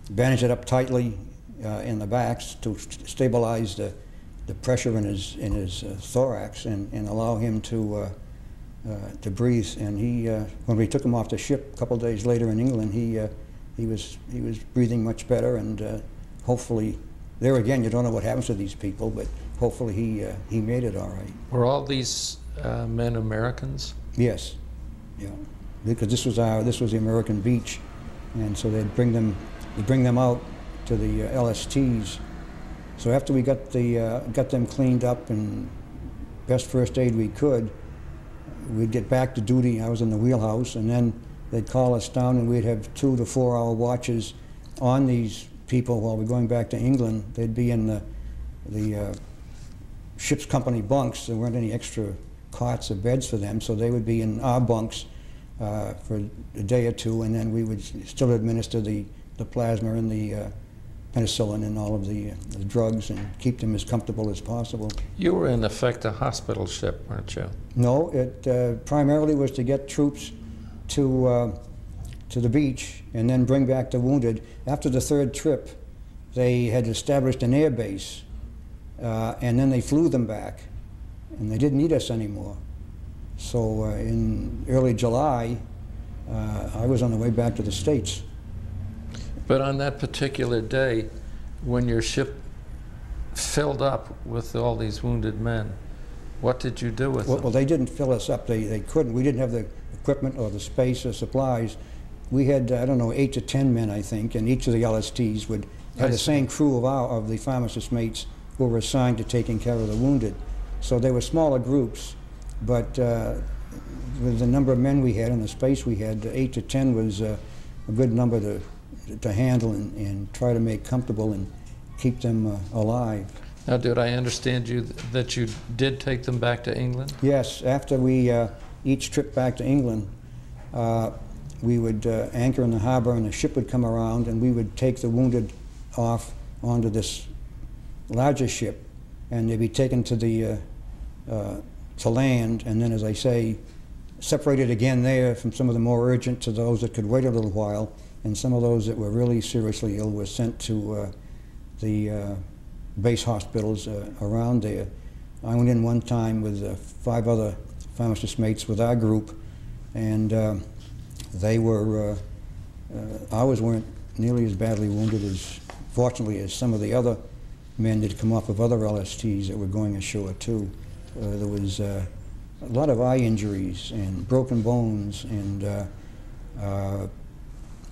bandage it up tightly uh, in the back to st- stabilize the, the pressure in his, in his uh, thorax and, and allow him to, uh, to breathe. And he, uh, when we took him off the ship a couple days later in England, he, uh, he, was, he was breathing much better and uh, hopefully, there again, you don't know what happens to these people, but hopefully he, uh, he made it all right. Were all these uh, men Americans? Yes, yeah, because this was our this was the American beach, and so they'd bring them they'd bring them out to the uh, LSTs. So after we got the uh, got them cleaned up and best first aid we could, we'd get back to duty. I was in the wheelhouse, and then they'd call us down, and we'd have two to four hour watches on these people while we're going back to England. They'd be in the the uh, ship's company bunks. There weren't any extra cots or beds for them, so they would be in our bunks uh, for a day or two, and then we would still administer the, the plasma and the uh, penicillin and all of the, uh, the drugs and keep them as comfortable as possible. You were in effect a hospital ship, weren't you? No, it uh, primarily was to get troops to, uh, to the beach and then bring back the wounded. After the third trip, they had established an air base, uh, and then they flew them back, and they didn't need us anymore. So uh, in early July, uh, I was on the way back to the States. But on that particular day, when your ship filled up with all these wounded men, what did you do with Well, them? well, they didn't fill us up. They, they couldn't. We didn't have the equipment or the space or supplies. We had, I don't know, eight to 10 men, I think, and each of the LSTs would have the same crew of our, of the pharmacist mates who were assigned to taking care of the wounded. So they were smaller groups, but uh, with the number of men we had and the space we had, eight to 10 was uh, a good number to, to handle and, and try to make comfortable and keep them uh, alive. Now, did I understand you th- that you did take them back to England? Yes, after we, uh, each trip back to England, uh, we would uh, anchor in the harbor and the ship would come around and we would take the wounded off onto this larger ship and they'd be taken to the, uh, uh, to land and then, as I say, separated again there from some of the more urgent to those that could wait a little while and some of those that were really seriously ill were sent to uh, the uh, base hospitals uh, around there. I went in one time with uh, five other pharmacist mates with our group, and uh, they were, uh, uh, ours weren't nearly as badly wounded as, fortunately, as some of the other men that come off of other LSTs that were going ashore too. There was a lot of eye injuries and broken bones and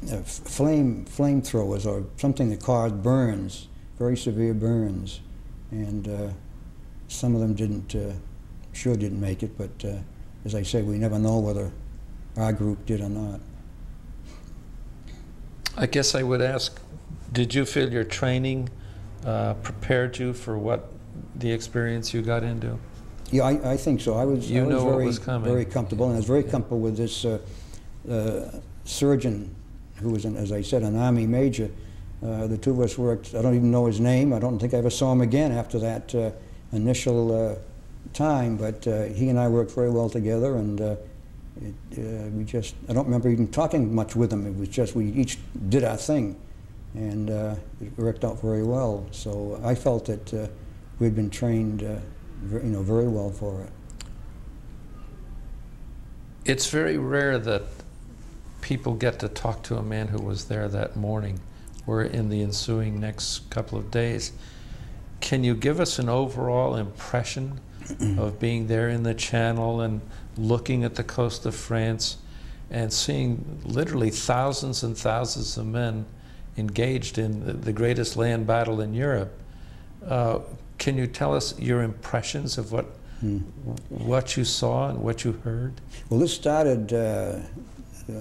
uh, flame flamethrowers or something that caused burns, very severe burns, and uh, some of them didn't, uh, sure didn't make it. But uh, as I say, we never know whether our group did or not. I guess I would ask, did you feel your training uh, prepared you for what the experience you got into? Yeah, I, I think so. I was, You I was know very, was very comfortable, and I was very comfortable with this uh, uh, surgeon who was, an, as I said, an Army major. Uh, the two of us worked, I don't even know his name. I don't think I ever saw him again after that uh, initial uh, time, but uh, he and I worked very well together, and uh, it, we just, I don't remember even talking much with him. It was just we each did our thing, and it worked out very well. So I felt that we'd been trained, you know, very well for it. It's very rare that people get to talk to a man who was there that morning or in the ensuing next couple of days. Can you give us an overall impression of being there in the channel and looking at the coast of France and seeing literally thousands and thousands of men engaged in the- the greatest land battle in Europe? Uh, can you tell us your impressions of what Hmm. what you saw and what you heard? Well, this started uh, uh,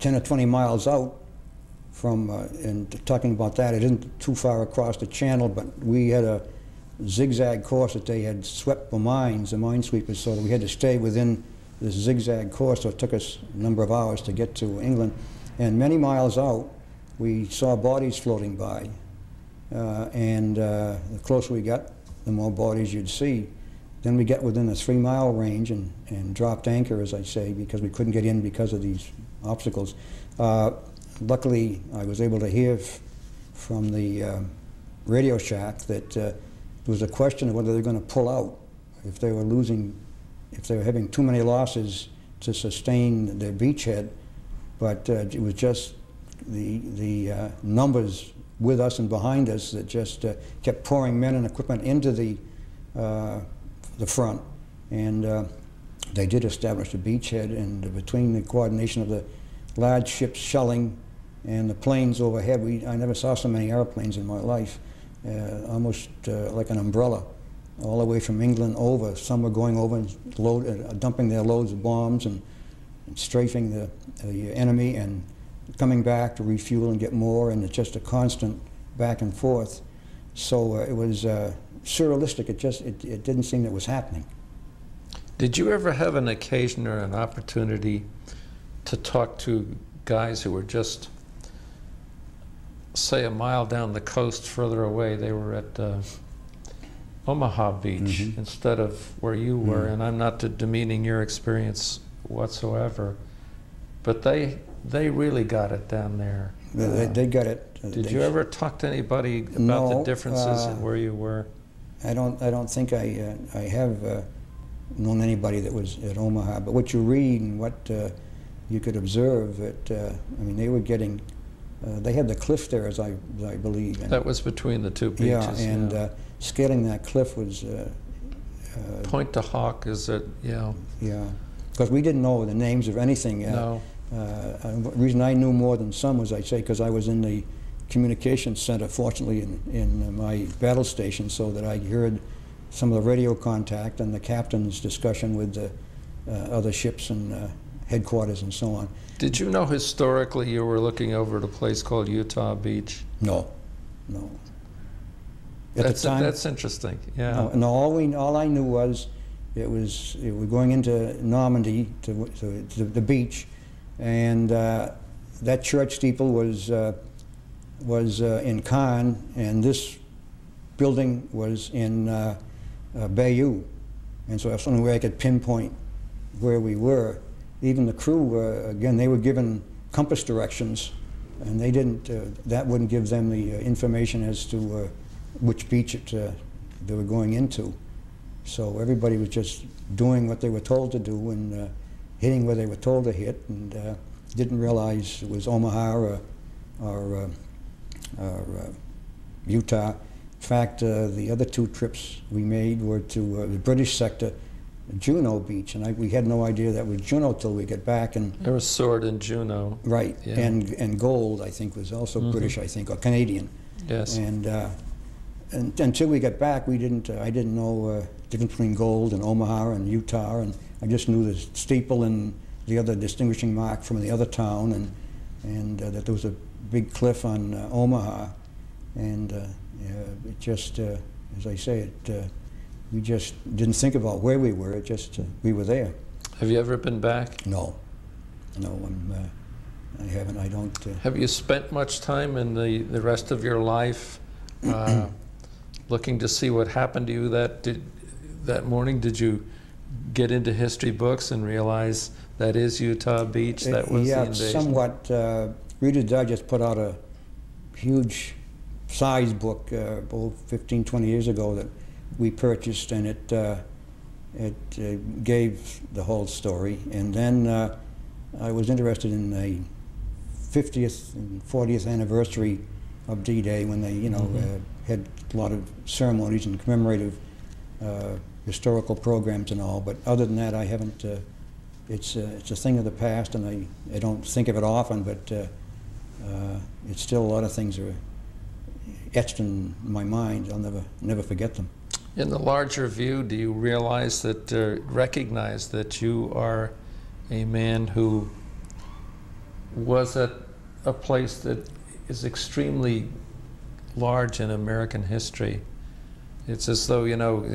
10 or 20 miles out from, uh, and talking about that, it isn't too far across the channel, but we had a zigzag course that they had swept the mines, the minesweepers, so we had to stay within this zigzag course, so it took us a number of hours to get to England. And many miles out, we saw bodies floating by. Uh, and uh, the closer we got, the more bodies you'd see. Then we get within a three mile range and, and dropped anchor, as I say, because we couldn't get in because of these obstacles. Uh, luckily, I was able to hear from the uh, Radio Shack that uh, there was a question of whether they were going to pull out if they were losing, if they were having too many losses to sustain their beachhead. But uh, it was just the, the uh, numbers with us and behind us that just uh, kept pouring men and equipment into the, the front. And they did establish a beachhead, and between the coordination of the large ships shelling and the planes overhead, we, I never saw so many airplanes in my life, uh, almost uh, like an umbrella, all the way from England over. Some were going over and load, uh, dumping their loads of bombs and, and strafing the, the enemy and coming back to refuel and get more, and it's just a constant back and forth. So uh, it was uh, surrealistic. It just it, it didn't seem that it was happening. Did you ever have an occasion or an opportunity to talk to guys who were just, say, a mile down the coast further away? They were at uh, Omaha Beach Mhm. instead of where you were, Mhm. and I'm not demeaning your experience whatsoever, but they they really got it down there. They, they, Uh, they got it. uh, did they- you ever talk to anybody about No, the differences uh, in where you were? I don't. I don't think I. Uh, I have uh, known anybody that was at Omaha. But what you read and what uh, you could observe, that uh, I mean, they were getting. Uh, they had the cliff there, as I, as I believe. And, That was between the two beaches. yeah, and Uh, scaling that cliff was. Uh, uh, Pointe du Hoc is that, yeah, yeah, because we didn't know the names of anything. No. Uh, the reason I knew more than some was, I say, because I was in the communications center, fortunately, in, in my battle station, so that I heard some of the radio contact and the captain's discussion with the uh, other ships and uh, headquarters and so on. Did you know historically you were looking over at a place called Utah Beach? No, no. At that's, the time, that's interesting. Yeah. no, no, all we, all I knew was it was it, we're going into Normandy to, to, to the beach, and uh, that church steeple was uh, was uh, in Caen, and this building was in uh, Bayeux, and so that's the only way I could pinpoint where we were. Even the crew, uh, again, they were given compass directions, and they didn't. Uh, that wouldn't give them the uh, information as to uh, which beach it, uh, they were going into. So everybody was just doing what they were told to do and uh, hitting where they were told to hit, and didn't realize it was Omaha or, or, or Utah. In fact, uh, the other two trips we made were to uh, the British sector, Juno Beach, and I, we had no idea that was Juno till we get back. And There was Sword and Juno. right, Yeah. and and Gold, I think, was also Mhm. British, I think, or Canadian. Yes. And, uh, and until we got back, we didn't. Uh, I didn't know uh, difference between Gold and Omaha and Utah, and I just knew the steeple and the other distinguishing mark from the other town, and and uh, that there was a big cliff on uh, Omaha, and uh, it just, uh, as I say, it. Uh, we just didn't think about where we were. It just uh, we were there. Have you ever been back? No, no, I'm, uh, I haven't. I don't. Uh, Have you spent much time in the, the rest of your life uh, looking to see what happened to you that did, that morning? Did you get into history books and realize that is Utah Beach? That was yeah, the invasion. somewhat. Uh, Reader's Digest put out a huge size book uh, about 15, 20 years ago that we purchased, and it uh, it uh, gave the whole story. And then uh, I was interested in the 50th and 40th anniversary of D-Day when they, you know, Mhm. uh, had a lot of ceremonies and commemorative uh, historical programs and all. But other than that, I haven't. Uh, it's uh, it's a thing of the past, and I, I don't think of it often. But uh, uh, it's still a lot of things are etched in my mind. I'll never never forget them. In the larger view, do you realize that, uh, recognize that you are a man who was at a place that is extremely large in American history? It's as though, you know,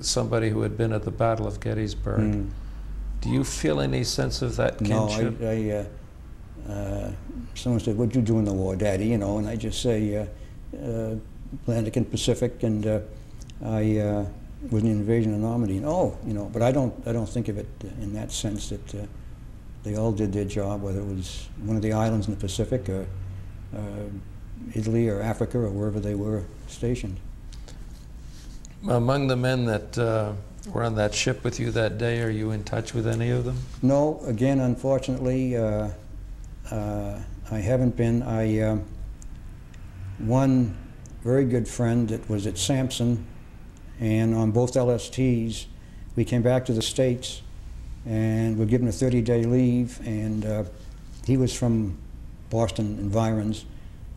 somebody who had been at the Battle of Gettysburg. Mm. Do you feel any sense of that No, kinship? I, I uh, uh, someone said, "What'd you do in the war, Daddy?" You know, and I just say, uh, uh, "Atlantic and Pacific," and uh, I uh, was in the invasion of Normandy. And oh, you know, but I don't, I don't think of it in that sense that uh, they all did their job, whether it was one of the islands in the Pacific or uh, Italy or Africa or wherever they were stationed. Among the men that uh, were on that ship with you that day, are you in touch with any of them? No, again, unfortunately, uh, uh, I haven't been. I um one very good friend that was at Sampson, and on both LSTs, we came back to the states, and were given a 30-day leave, and uh, he was from Boston environs,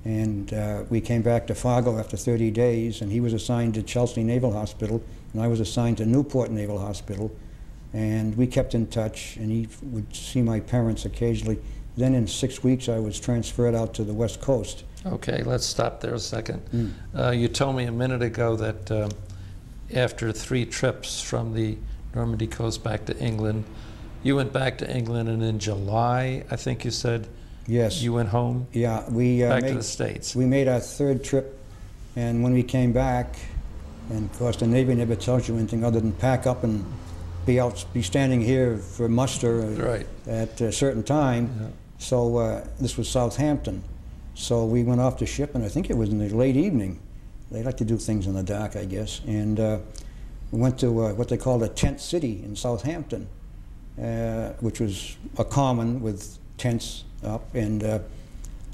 and uh, we came back to Fargo after 30 days, and he was assigned to Chelsea Naval Hospital, and I was assigned to Newport Naval Hospital, and we kept in touch, and he would see my parents occasionally. Then in six weeks, I was transferred out to the West Coast. Okay, let's stop there a second. Mm. Uh, you told me a minute ago that um, after three trips from the Normandy coast back to England, you went back to England, and in July, I think you said, Yes. you went home yeah, we uh, back to made, the States. we made our third trip, and when we came back, and of course the Navy never tells you anything other than pack up and be out, be standing here for muster Right. at a certain time. Yeah. So uh, this was Southampton. So we went off the ship, and I think it was in the late evening. They like to do things in the dark, I guess. And uh, we went to uh, what they called a tent city in Southampton, uh, which was a common with tents up. And uh,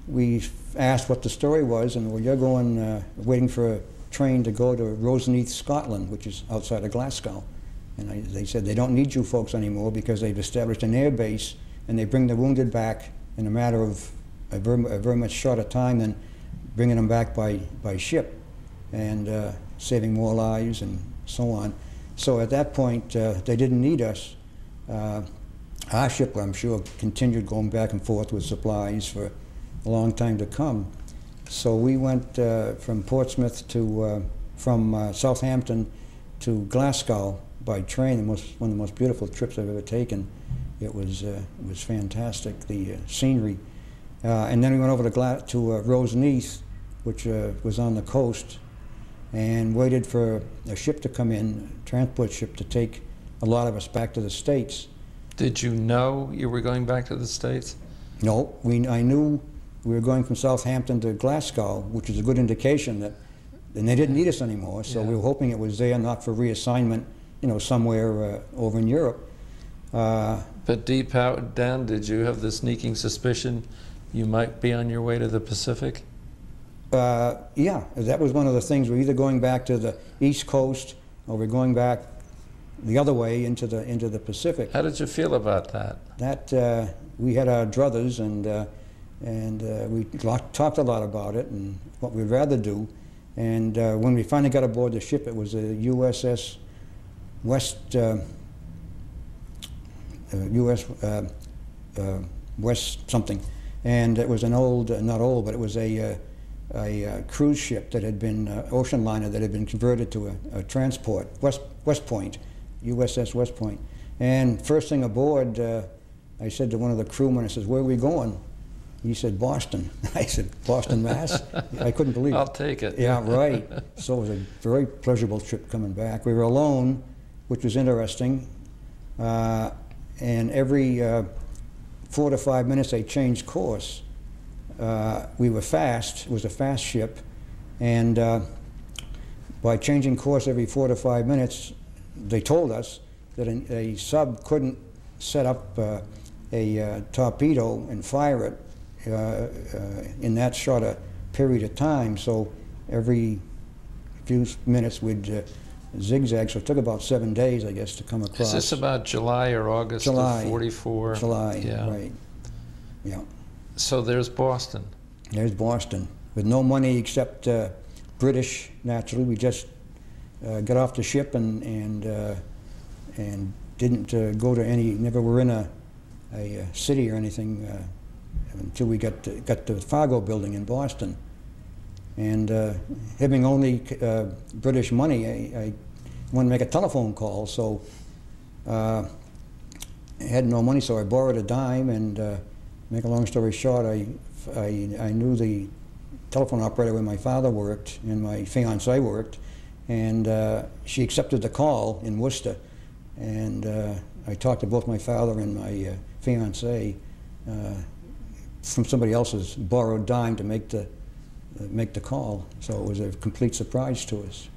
we asked what the story was, and well, you're going, uh, waiting for a train to go to Rosneath, Scotland, which is outside of Glasgow. And I, they said they don't need you folks anymore because they've established an air base, and they bring the wounded back in a matter of a very, a very much shorter time than bringing them back by, by ship and uh, saving more lives and so on. So at that point, uh, they didn't need us. Uh, our ship, I'm sure, continued going back and forth with supplies for a long time to come. So we went uh, from Portsmouth to, uh, from uh, Southampton to Glasgow by train, the most, one of the most beautiful trips I've ever taken. It was, it was fantastic, the scenery. Uh, and then we went over to, Gla- to uh, Rosneath, which uh, was on the coast, and waited for a ship to come in, a transport ship, to take a lot of us back to the States. Did you know you were going back to the States? No, we, I knew we were going from Southampton to Glasgow, which is a good indication that, and they didn't need us anymore, so we were hoping it was there, not for reassignment, you know, somewhere uh, over in Europe. Uh, But deep out down, did you have the sneaking suspicion you might be on your way to the Pacific? uh, yeah, that was one of the things. We're either going back to the East Coast or we're going back the other way into the into the Pacific. How did you feel about that? That uh, we had our druthers and uh, and uh, we talked a lot about it and what we'd rather do. And uh, when we finally got aboard the ship, it was a USS West US uh, uh, West something, and it was an old, uh, not old, but it was a uh, a uh, cruise ship that had been uh, ocean liner that had been converted to a, a transport West West Point, USS West Point. And first thing aboard, uh, I said to one of the crewmen, I says, "Where are we going?" He said, "Boston." I said, "Boston, Mass." I couldn't believe it. I'll take it. Yeah, right. So it was a very pleasurable trip coming back. We were alone, which was interesting. Uh, and every uh, four to five minutes, they changed course. Uh, we were fast. It was a fast ship. And uh, by changing course every four to five minutes, they told us that a, a sub couldn't set up uh, a uh, torpedo and fire it uh, uh, in that short a period of time. So every few minutes we'd zigzag. So it took about seven days, I guess, to come across. Is this about July or August July. of 44? July, Yeah. right? Yeah. So there's Boston. There's Boston with no money except uh, British. Naturally, we just uh, got off the ship and and uh, and didn't uh, go to any. Never were in a a, uh city or anything. Uh, until we got to, got to the Fargo building in Boston. And uh, having only uh, British money, I, I wanted to make a telephone call, so uh, I had no money, so I borrowed a dime. And uh, make a long story short, I, I, I knew the telephone operator where my father worked and my fiance worked, and uh, she accepted the call in Worcester. And uh, I talked to both my father and my fiance uh, from somebody else's borrowed dime to make the make the call. So it was a complete surprise to us.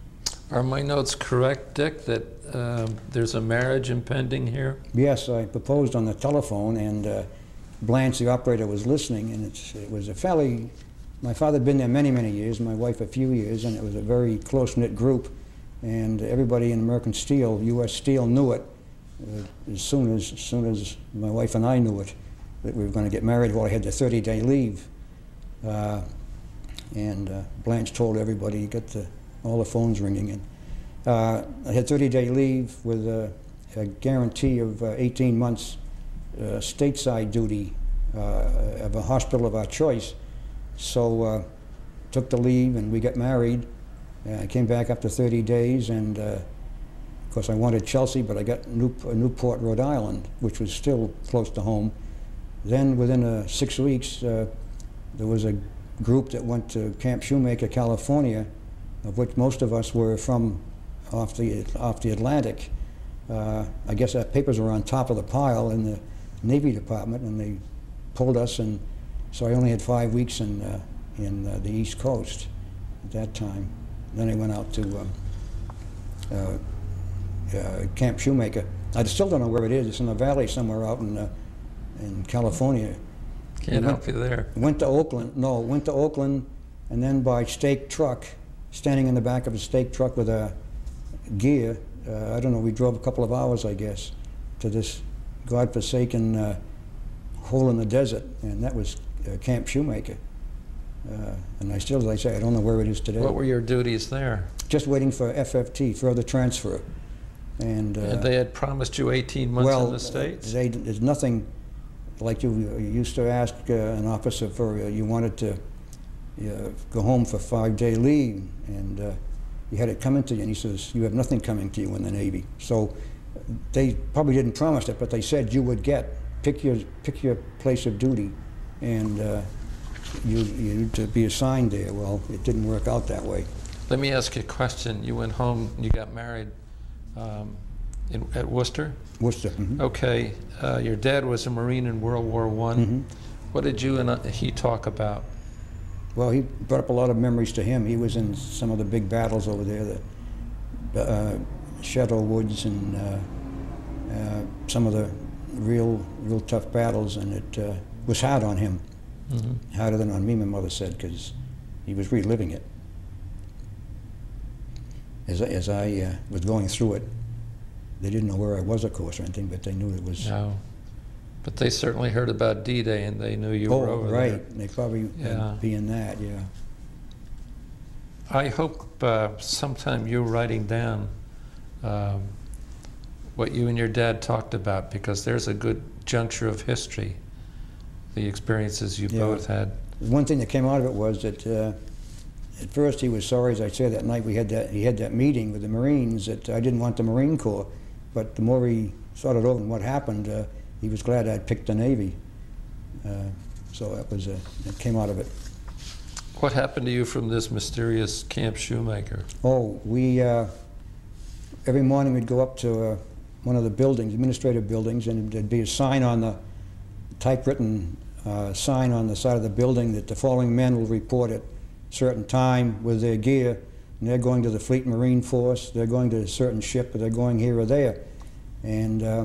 Are my notes correct, Dick, that um, there's a marriage impending here? Yes, I proposed on the telephone, and uh, Blanche, the operator, was listening, and it's, it was a fairly. My father had been there many, many years, my wife a few years, and it was a very close knit group. And everybody in American Steel, U.S. Steel, knew it uh, as soon as, as soon as my wife and I knew it that we were going to get married. Well, I had the 30-day leave, uh, and uh, Blanche told everybody, get the, all the phones ringing, and uh, I had 30-day leave with a, a guarantee of uh, 18 months uh, stateside duty uh, of a hospital of our choice. So uh, took the leave and we got married. I came back after 30 days and of course I wanted Chelsea, but I got New, Newport, Rhode Island, which was still close to home. Then within uh, six weeks, uh, there was a group that went to Camp Shoemaker, California, of which most of us were from off the, off the Atlantic. Uh, I guess our papers were on top of the pile in the Navy Department, and they pulled us, and so I only had five weeks in, uh, in uh, the East Coast at that time. Then I went out to um, uh, uh, Camp Shoemaker. I still don't know where it is. It's in the valley somewhere out in, uh, in California. Can't help you there. Went to Oakland, no, went to Oakland, and then by stake truck, standing in the back of a stake truck with a gear, uh, I don't know, we drove a couple of hours, I guess, to this godforsaken uh, hole in the desert, and that was uh, Camp Shoemaker. Uh, and I still, as I say, I don't know where it is today. What were your duties there? Just waiting for FFT, further transfer. And, uh, And they had promised you 18 months well, in the States? They, there's nothing like you, you used to ask uh, an officer for, uh, you wanted to uh, go home for five-day leave, and uh, you had it coming to you, and he says, you have nothing coming to you in the Navy. So they probably didn't promise it, but they said you would get, pick your, pick your place of duty, and uh, you, you to be assigned there. Well, it didn't work out that way. Let me ask you a question. You went home, you got married um, in, at Worcester? Worcester. mhm. Okay, uh, your dad was a Marine in World War One. Mhm. What did you and uh, he talk about? Well, he brought up a lot of memories to him. He was in some of the big battles over there, the uh, Shadow Woods and uh, uh, some of the real, real tough battles, and it uh, was hard on him, Mhm. harder than on me, my mother said, because he was reliving it. As, I- as I uh, was going through it, they didn't know where I was, of course, or anything, but they knew it was. No. But they certainly heard about D-Day and they knew you were oh, over right. there. They probably Yeah. would be in that, yeah. I hope uh, sometime you're writing down um, what you and your dad talked about because there's a good juncture of history, the experiences you Yeah. both had. One thing that came out of it was that uh, at first he was sorry, as I said, that night we had that he had that meeting with the Marines that I didn't want the Marine Corps, but the more he thought it over and what happened, uh, he was glad I'd picked the Navy. Uh, so that was uh, it came out of it. What happened to you from this mysterious Camp Shoemaker? Oh, we uh, every morning we'd go up to uh, one of the buildings, administrative buildings, and there'd be a sign on the typewritten uh, sign on the side of the building that the following men will report at certain time with their gear, and they're going to the Fleet Marine Force, they're going to a certain ship, or they're going here or there, and. Uh,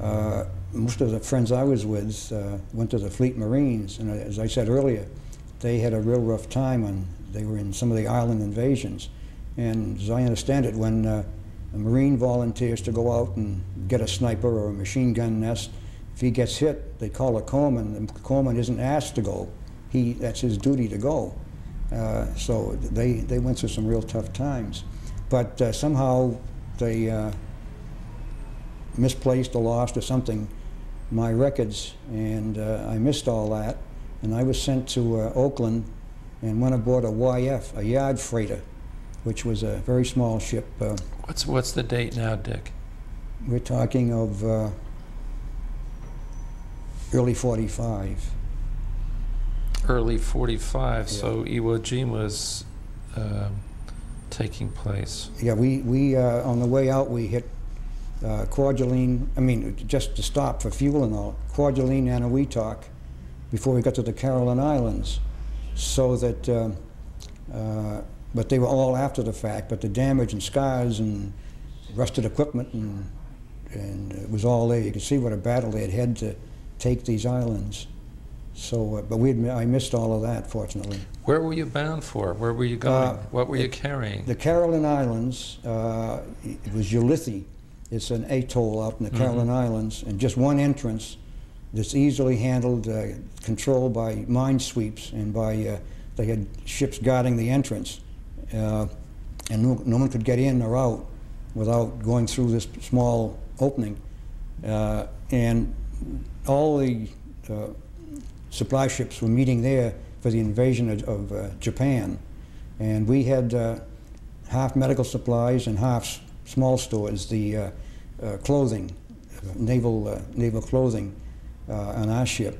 uh, most of the friends I was with uh, went to the Fleet Marines, and as I said earlier, they had a real rough time, when they were in some of the island invasions. And as I understand it, when uh, a Marine volunteers to go out and get a sniper or a machine gun nest, if he gets hit, they call a corpsman. The corpsman isn't asked to go; he that's his duty to go. Uh, so they they went through some real tough times, but uh, somehow they uh, misplaced or lost or something my records, and uh, I missed all that. And I was sent to uh, Oakland and went aboard a YF, a yard freighter, which was a very small ship. Uh, What's, what's the date now, Dick? we're talking of uh, early 45. Early 45, so Iwo Jima was um, taking place. Yeah, we, we uh, on the way out, we hit uh, Kwajalein, I mean, just to stop for fuel and all, Kwajalein and Eniwetok before we got to the Caroline Islands. So that, uh, uh, but they were all after the fact, but the damage and scars and rusted equipment and, and it was all there. You could see what a battle they had had to take these islands. So, uh, but we I missed all of that, fortunately. Where were you bound for? Where were you going? Uh, what were you carrying? The Caroline Islands, uh, it was Ulithi. It's an atoll out in the Caroline Islands, and just one entrance that's easily handled, uh, controlled by mine sweeps, and by uh, they had ships guarding the entrance, uh, and no, no one could get in or out without going through this small opening. Uh, and all the uh, supply ships were meeting there for the invasion of, of uh, Japan. And we had uh, half medical supplies and half small stores, the uh, uh, clothing, uh, naval, naval clothing on our ship.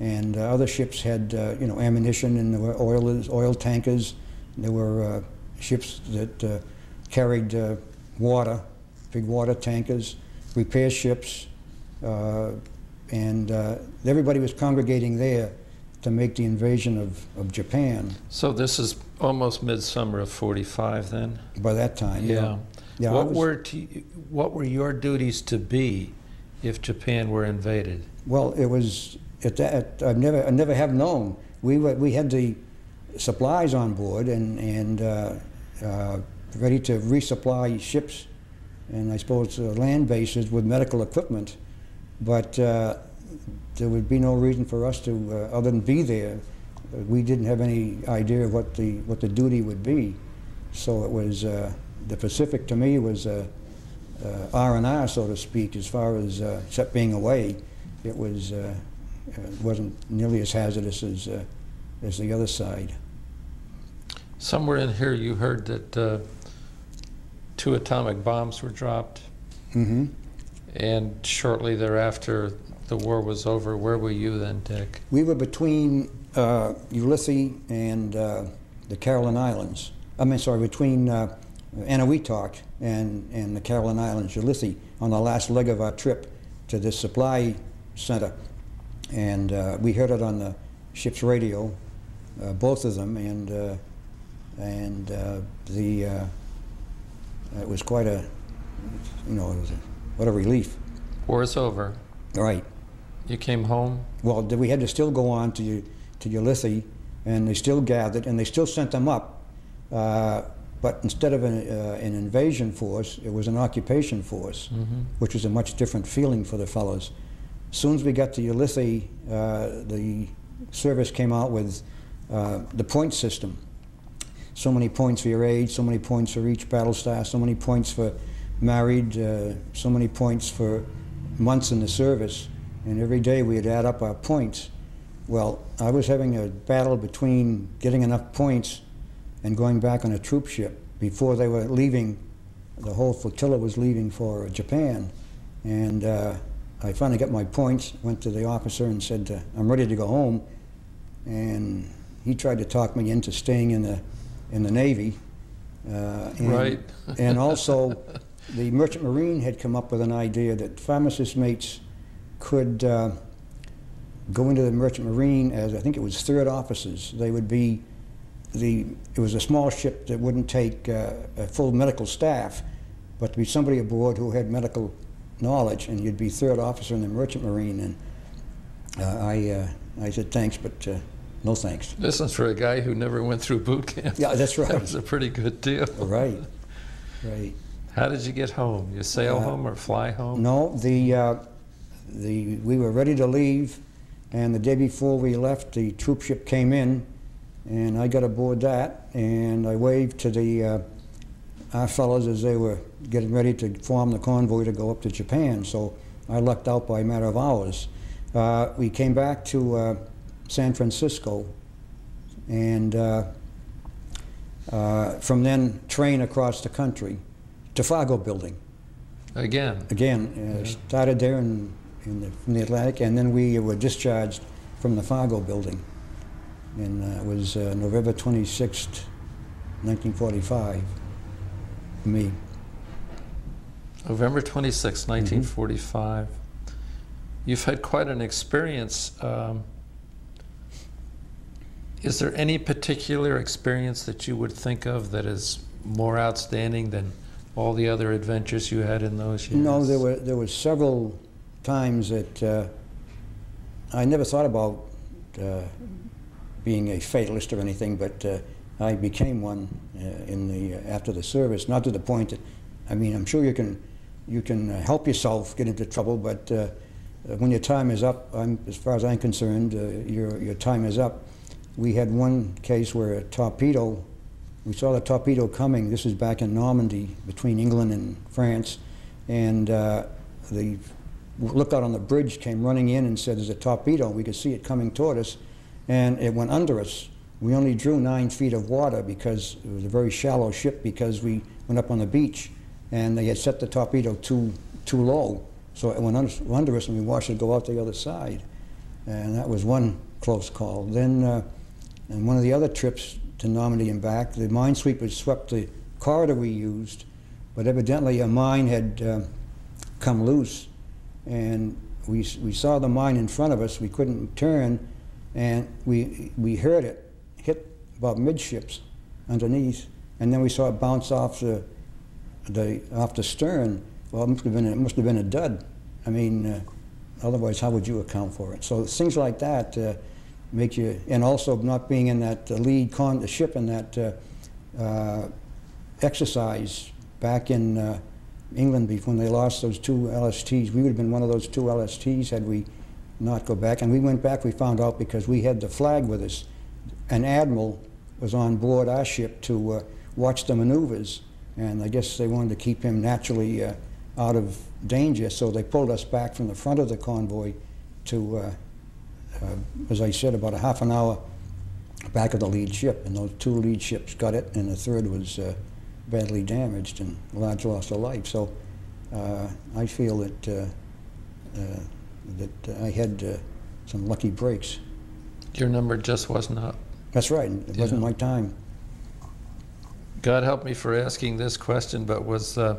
And other ships had, you know, ammunition and there were oil, oil tankers. There were ships that carried water, big water tankers, repair ships, uh, and uh, everybody was congregating there to make the invasion of, of Japan So this is almost midsummer of 45 then? by that time. Yeah. Yeah, I what, was- were to, what were your duties to be if Japan were invaded? Well, it was at that. I've never, I never have known. We were, we had the supplies on board and and uh, uh, ready to resupply ships, and I suppose uh, land bases with medical equipment, but uh, there would be no reason for us to, uh, other than be there. We didn't have any idea of what the what the duty would be, so it was uh, the Pacific to me was. Uh, uh, R and R, so to speak, as far as uh, except being away, it was wasn't nearly as hazardous as uh, as the other side. Somewhere in here you heard that uh, two atomic bombs were dropped, hmm and shortly thereafter the war was over. Where were you then, Dick? We were between uh, Ulithi and uh, the Caroline Islands. I mean, sorry, between uh, Eniwetok and and the Caroline Islands, Ulithi, on the last leg of our trip to this supply center, and uh, we heard it on the ship's radio, uh, both of them, and uh, and uh, the it was quite a, you know, it was a, what a relief. War's over. Right. You came home. Well, we had to still go on to to Ulithi, and they still gathered, and they still sent them up. Uh, but instead of an, uh, an invasion force, it was an occupation force, which was a much different feeling for the fellows. As soon as we got to Ulithi, uh, the service came out with uh, the point system. So many points for your age, so many points for each battle star, so many points for married, uh, so many points for months in the service. And every day we'd add up our points. Well, I was having a battle between getting enough points and going back on a troop ship before they were leaving. The whole flotilla was leaving for Japan. And uh, I finally got my points, went to the officer and said, uh, I'm ready to go home. And he tried to talk me into staying in the, in the Navy. Uh, and, Right. and also, the Merchant Marine had come up with an idea that pharmacist mates could uh, go into the Merchant Marine as, I think it was third officers. They would be the, it was a small ship that wouldn't take uh, a full medical staff, but to be somebody aboard who had medical knowledge, and you'd be third officer in the Merchant Marine. And uh, I, uh, I said, thanks, but uh, no thanks. This is for a guy who never went through boot camp. Yeah, that's right. That was a pretty good deal. Right, right. How did you get home? You sail Uh, home or fly home? No, the, uh, the, we were ready to leave, and the day before we left, the troop ship came in, and I got aboard that, and I waved to the, uh, our fellows as they were getting ready to form the convoy to go up to Japan, so I lucked out by a matter of hours. Uh, we came back to uh, San Francisco, and uh, uh, from then train across the country to Fargo Building. Again, Again, uh, started there in, in the, from the Atlantic, and then we were discharged from the Fargo Building. And uh, it was uh, November 26th, 1945, for me. November 26, 1945. You've had quite an experience. Um, is there any particular experience that you would think of that is more outstanding than all the other adventures you had in those years? No, there were there were several times that uh, I never thought about uh, being a fatalist or anything, but uh, I became one uh, in the after the service. Not to the point that, I mean, I'm sure you can you can uh, help yourself get into trouble, but uh, when your time is up, I'm, as far as I'm concerned, uh, your your time is up. We had one case where a torpedo we saw the torpedo coming. This is back in Normandy between England and France. And uh, the lookout on the bridge came running in and said, There's a torpedo. We could see it coming toward us. And it went under us. We only drew nine feet of water because it was a very shallow ship because we went up on the beach and they had set the torpedo too, too low. So it went under, under us and we watched it go out the other side. And that was one close call. Then, uh, and one of the other trips to Normandy and back. The minesweepers swept the corridor we used, but evidently a mine had uh, come loose, and we, we saw the mine in front of us. We couldn't turn, and we, we heard it hit about midships underneath, and then we saw it bounce off the, the, off the stern. Well, it must have been, it must have been a dud. I mean, uh, otherwise, how would you account for it? So things like that. Uh, make you, and also not being in that uh, lead con, the ship in that uh, uh, exercise back in England before when they lost those two LSTs. We would have been one of those two LSTs had we not go back. And we went back, we found out because we had the flag with us. An admiral was on board our ship to uh, watch the maneuvers, and I guess they wanted to keep him naturally uh, out of danger, so they pulled us back from the front of the convoy to uh, uh, as I said, about a half an hour back of the lead ship, and those two lead ships got it, and the third was uh, badly damaged and large loss of life. So uh, I feel that uh, uh, that I had uh, some lucky breaks. Your number just wasn't up. That's right. It wasn't my time. God help me for asking this question, but was uh,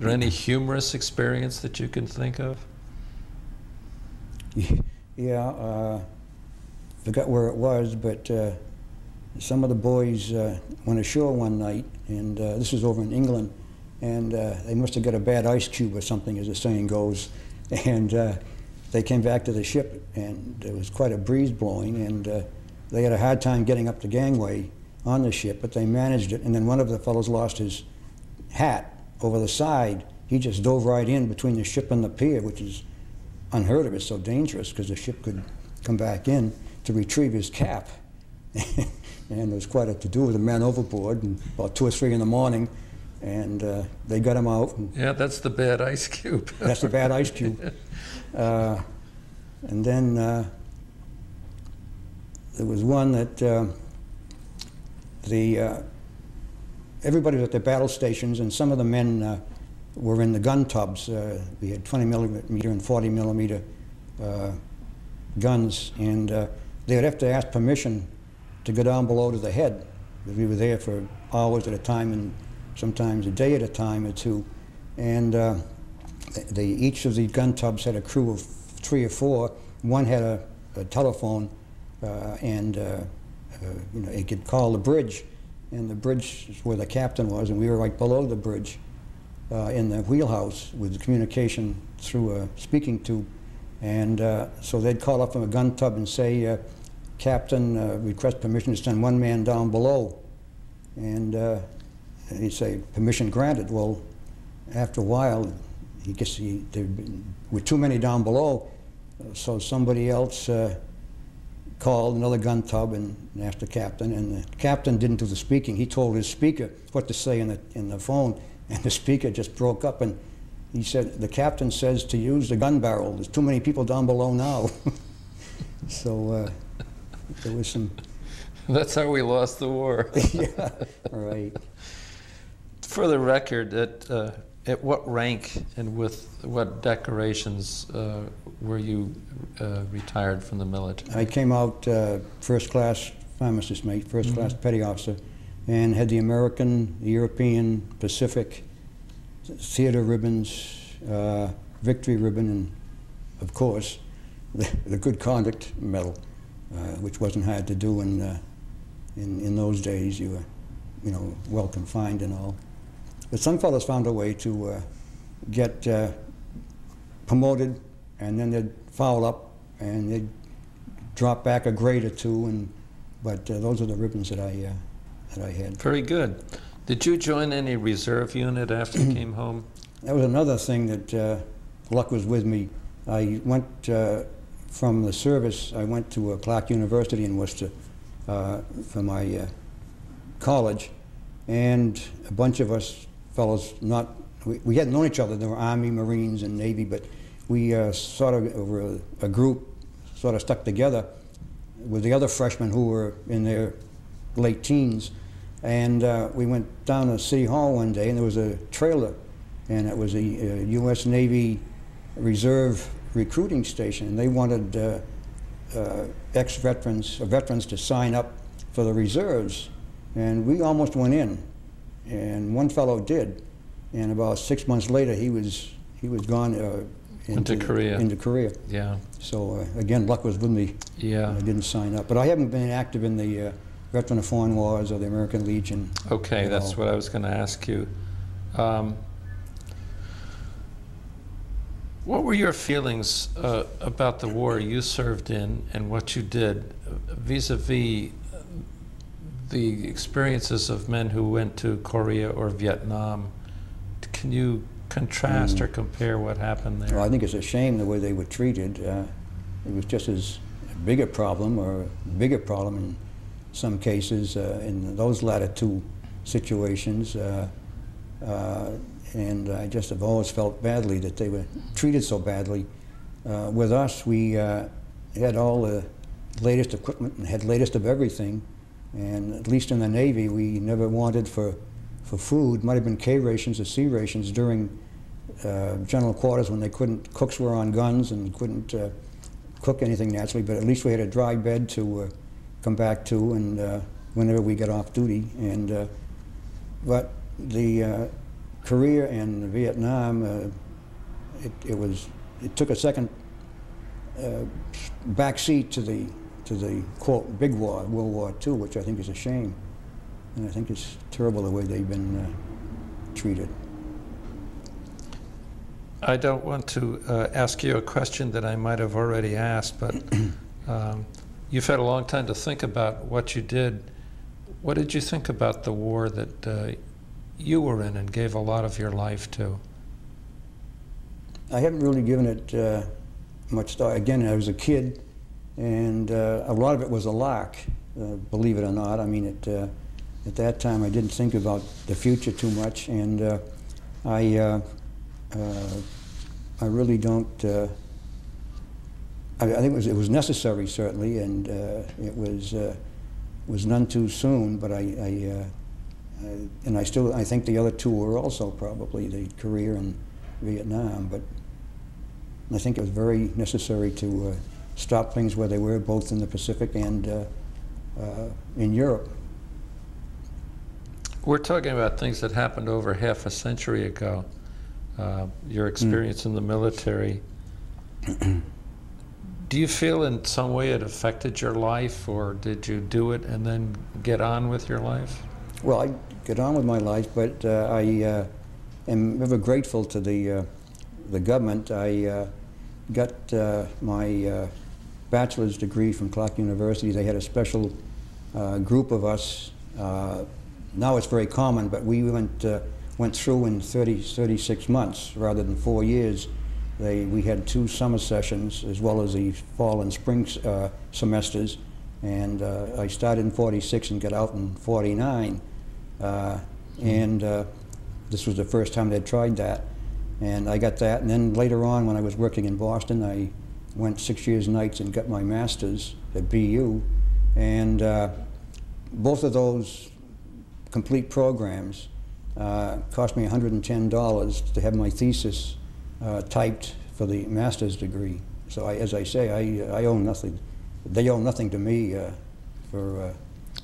there any humorous experience that you can think of? Yeah, uh, forgot where it was, but uh, some of the boys uh, went ashore one night, and uh, this was over in England, and uh, they must have got a bad ice cube or something, as the saying goes, and uh, they came back to the ship, and there was quite a breeze blowing, and uh, they had a hard time getting up the gangway on the ship, but they managed it, and then one of the fellows lost his hat over the side. He just dove right in between the ship and the pier, which is unheard of. It's so dangerous because the ship could come back in to retrieve his cap. and there was quite a to do with the man overboard, and about two or three in the morning, and uh, they got him out. And Yeah, that's the bad ice cube. that's the bad ice cube. Uh, and then uh, there was one that uh, the uh, everybody was at their battle stations, and some of the men uh, were in the gun tubs. Uh, we had 20 millimeter and 40 millimeter uh, guns, and uh, they would have to ask permission to go down below to the head. We were there for hours at a time, and sometimes a day at a time or two, and. Uh, they, each of the gun tubs had a crew of three or four. One had a, a telephone, uh, and you know it could call the bridge, and the bridge is where the captain was, and we were right below the bridge, uh, in the wheelhouse with communication through a speaking tube, and uh, so they'd call up from a gun tub and say, uh, "Captain, uh, request permission to send one man down below," and uh, he'd say, "Permission granted." Well, after a while, he gets he, there were too many down below, uh, so somebody else uh, called another gun tub and asked the captain, and the captain didn't do the speaking. He told his speaker what to say in the in the phone, and the speaker just broke up and he said, the captain says to use the gun barrel. There's too many people down below now. so uh, there was some, That's how we lost the war. yeah, right. For the record, at, uh, at what rank and with what decorations uh, were you uh, retired from the military? I came out uh, first class pharmacist mate, 1st class petty officer, and had the American, the European, Pacific, theater ribbons, uh, victory ribbon, and of course, the, the good conduct medal, uh, which wasn't hard to do in, uh, in, in those days. You were, you know, well confined and all. But some fellows found a way to uh, get uh, promoted, and then they'd foul up, and they'd drop back a grade or two, and but uh, those are the ribbons that I that I had. Very good. Did you join any reserve unit after you came home? That was another thing that uh, luck was with me. I went uh, from the service. I went to uh, Clark University in Worcester uh, for my uh, college, and a bunch of us fellows not we, we hadn't known each other. There were Army, Marines, and Navy, but we uh, sort of were a, a group sort of stuck together with the other freshmen who were in their late teens. And uh, we went down to City Hall one day, and there was a trailer, and it was a, uh U.S. Navy Reserve recruiting station, and they wanted uh, uh, ex-veterans, or veterans to sign up for the reserves. And we almost went in, and one fellow did. And about six months later, he was he was gone uh, Into Korea. Into Korea. Yeah. So uh, again, luck was with me. Yeah. I didn't sign up, but I haven't been active in the uh, Veteran of Foreign Wars or the American Legion. Okay, that's all. what I was going to ask you. Um, what were your feelings uh, about the war you served in and what you did vis-a-vis the experiences of men who went to Korea or Vietnam? Can you contrast or compare what happened there? Mm. Well, I think it's a shame the way they were treated. Uh, it was just as big a problem, or bigger problem in some cases, uh, in those latter two situations. Uh, uh, and I just have always felt badly that they were treated so badly. With us, we had all the latest equipment and had latest of everything. And at least in the Navy, we never wanted for, for food. Might have been K rations or C rations during uh, general quarters when they couldn't, cooks were on guns and couldn't uh, cook anything naturally, but at least we had a dry bed to uh, come back to and uh, whenever we get off duty. And uh, but the uh, Korea and Vietnam, uh, it, it was it took a second uh, back to the to the quote big war, World War II, which I think is a shame, and I think it's terrible the way they've been uh, treated. I don't want to uh, ask you a question that I might have already asked, but um, you've had a long time to think about what you did. What did you think about the war that uh, you were in and gave a lot of your life to? I haven't really given it uh, much thought. Again, I was a kid, and uh, a lot of it was a lark, uh, believe it or not. I mean, it, uh, at that time, I didn't think about the future too much, and uh, I, I really don't. I, I think it was, it was necessary, certainly, and uh, it was uh, was none too soon. But I, I, uh, I, and I still, I think the other two were also probably the Korea and Vietnam, but. I think it was very necessary to uh, stop things where they were, both in the Pacific and uh, uh, in Europe. We're talking about things that happened over half a century ago. Uh, your experience in the military. Do you feel in some way it affected your life, or did you do it and then get on with your life? Well, I get on with my life, but uh, I uh, am ever grateful to the uh, the government. I uh, got uh, my uh, bachelor's degree from Clark University. They had a special group of us. Now it's very common, but we went went through in 30, 36 months rather than four years. They, we had two summer sessions as well as the fall and spring uh, semesters, and uh, I started in 46 and got out in 49. Uh, and uh, this was the first time they'd tried that. And I got that, and then later on, when I was working in Boston, I went six years nights and got my master's at BU. And uh, both of those complete programs uh, cost me $110 to have my thesis uh, typed for the master's degree. So I, as I say, I, I owe nothing. They owe nothing to me uh, for. Uh,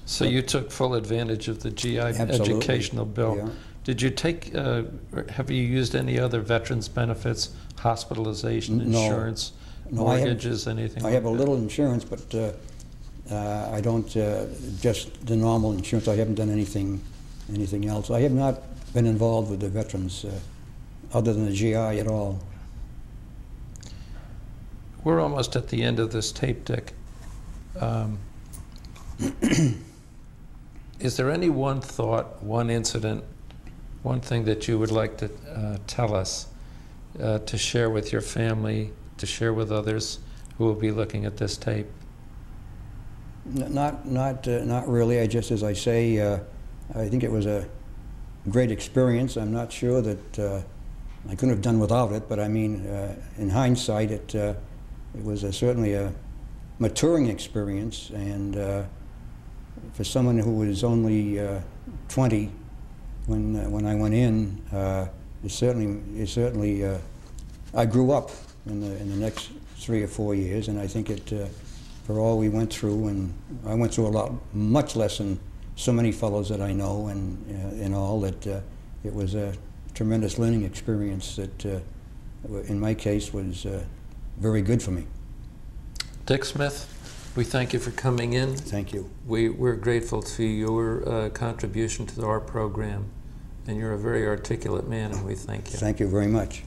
So you took full advantage of the GI Absolutely. educational bill. Yeah. Did you take, uh, have you used any other veterans benefits, hospitalization, N- no. insurance, No, I have- mortgages, anything I like have a little insurance, but uh, uh, I don't, uh, just the normal insurance. I haven't done anything, anything else. I have not been involved with the veterans, uh, other than the GI at all. We're almost at the end of this tape, Dick. Um, Is there any one thought, one incident, one thing that you would like to uh, tell us, uh, to share with your family, to share with others who will be looking at this tape? Not, not, uh, not really. I just, as I say, uh, I think it was a great experience. I'm not sure that uh, I couldn't have done without it, but I mean, uh, in hindsight, it, uh, it was a, certainly a maturing experience. And uh, for someone who was only uh, 20 when, uh, when I went in, uh, it certainly, it certainly, I grew up in the, in the next three or four years, and I think it, for all we went through, and I went through a lot, much less than so many fellows that I know, and, and all, that it was a tremendous learning experience that, uh, in my case, was uh, very good for me. Dick Smith, we thank you for coming in. Thank you. We, we're grateful to your uh, contribution to our program, and you're a very articulate man, and we thank you. Thank you very much.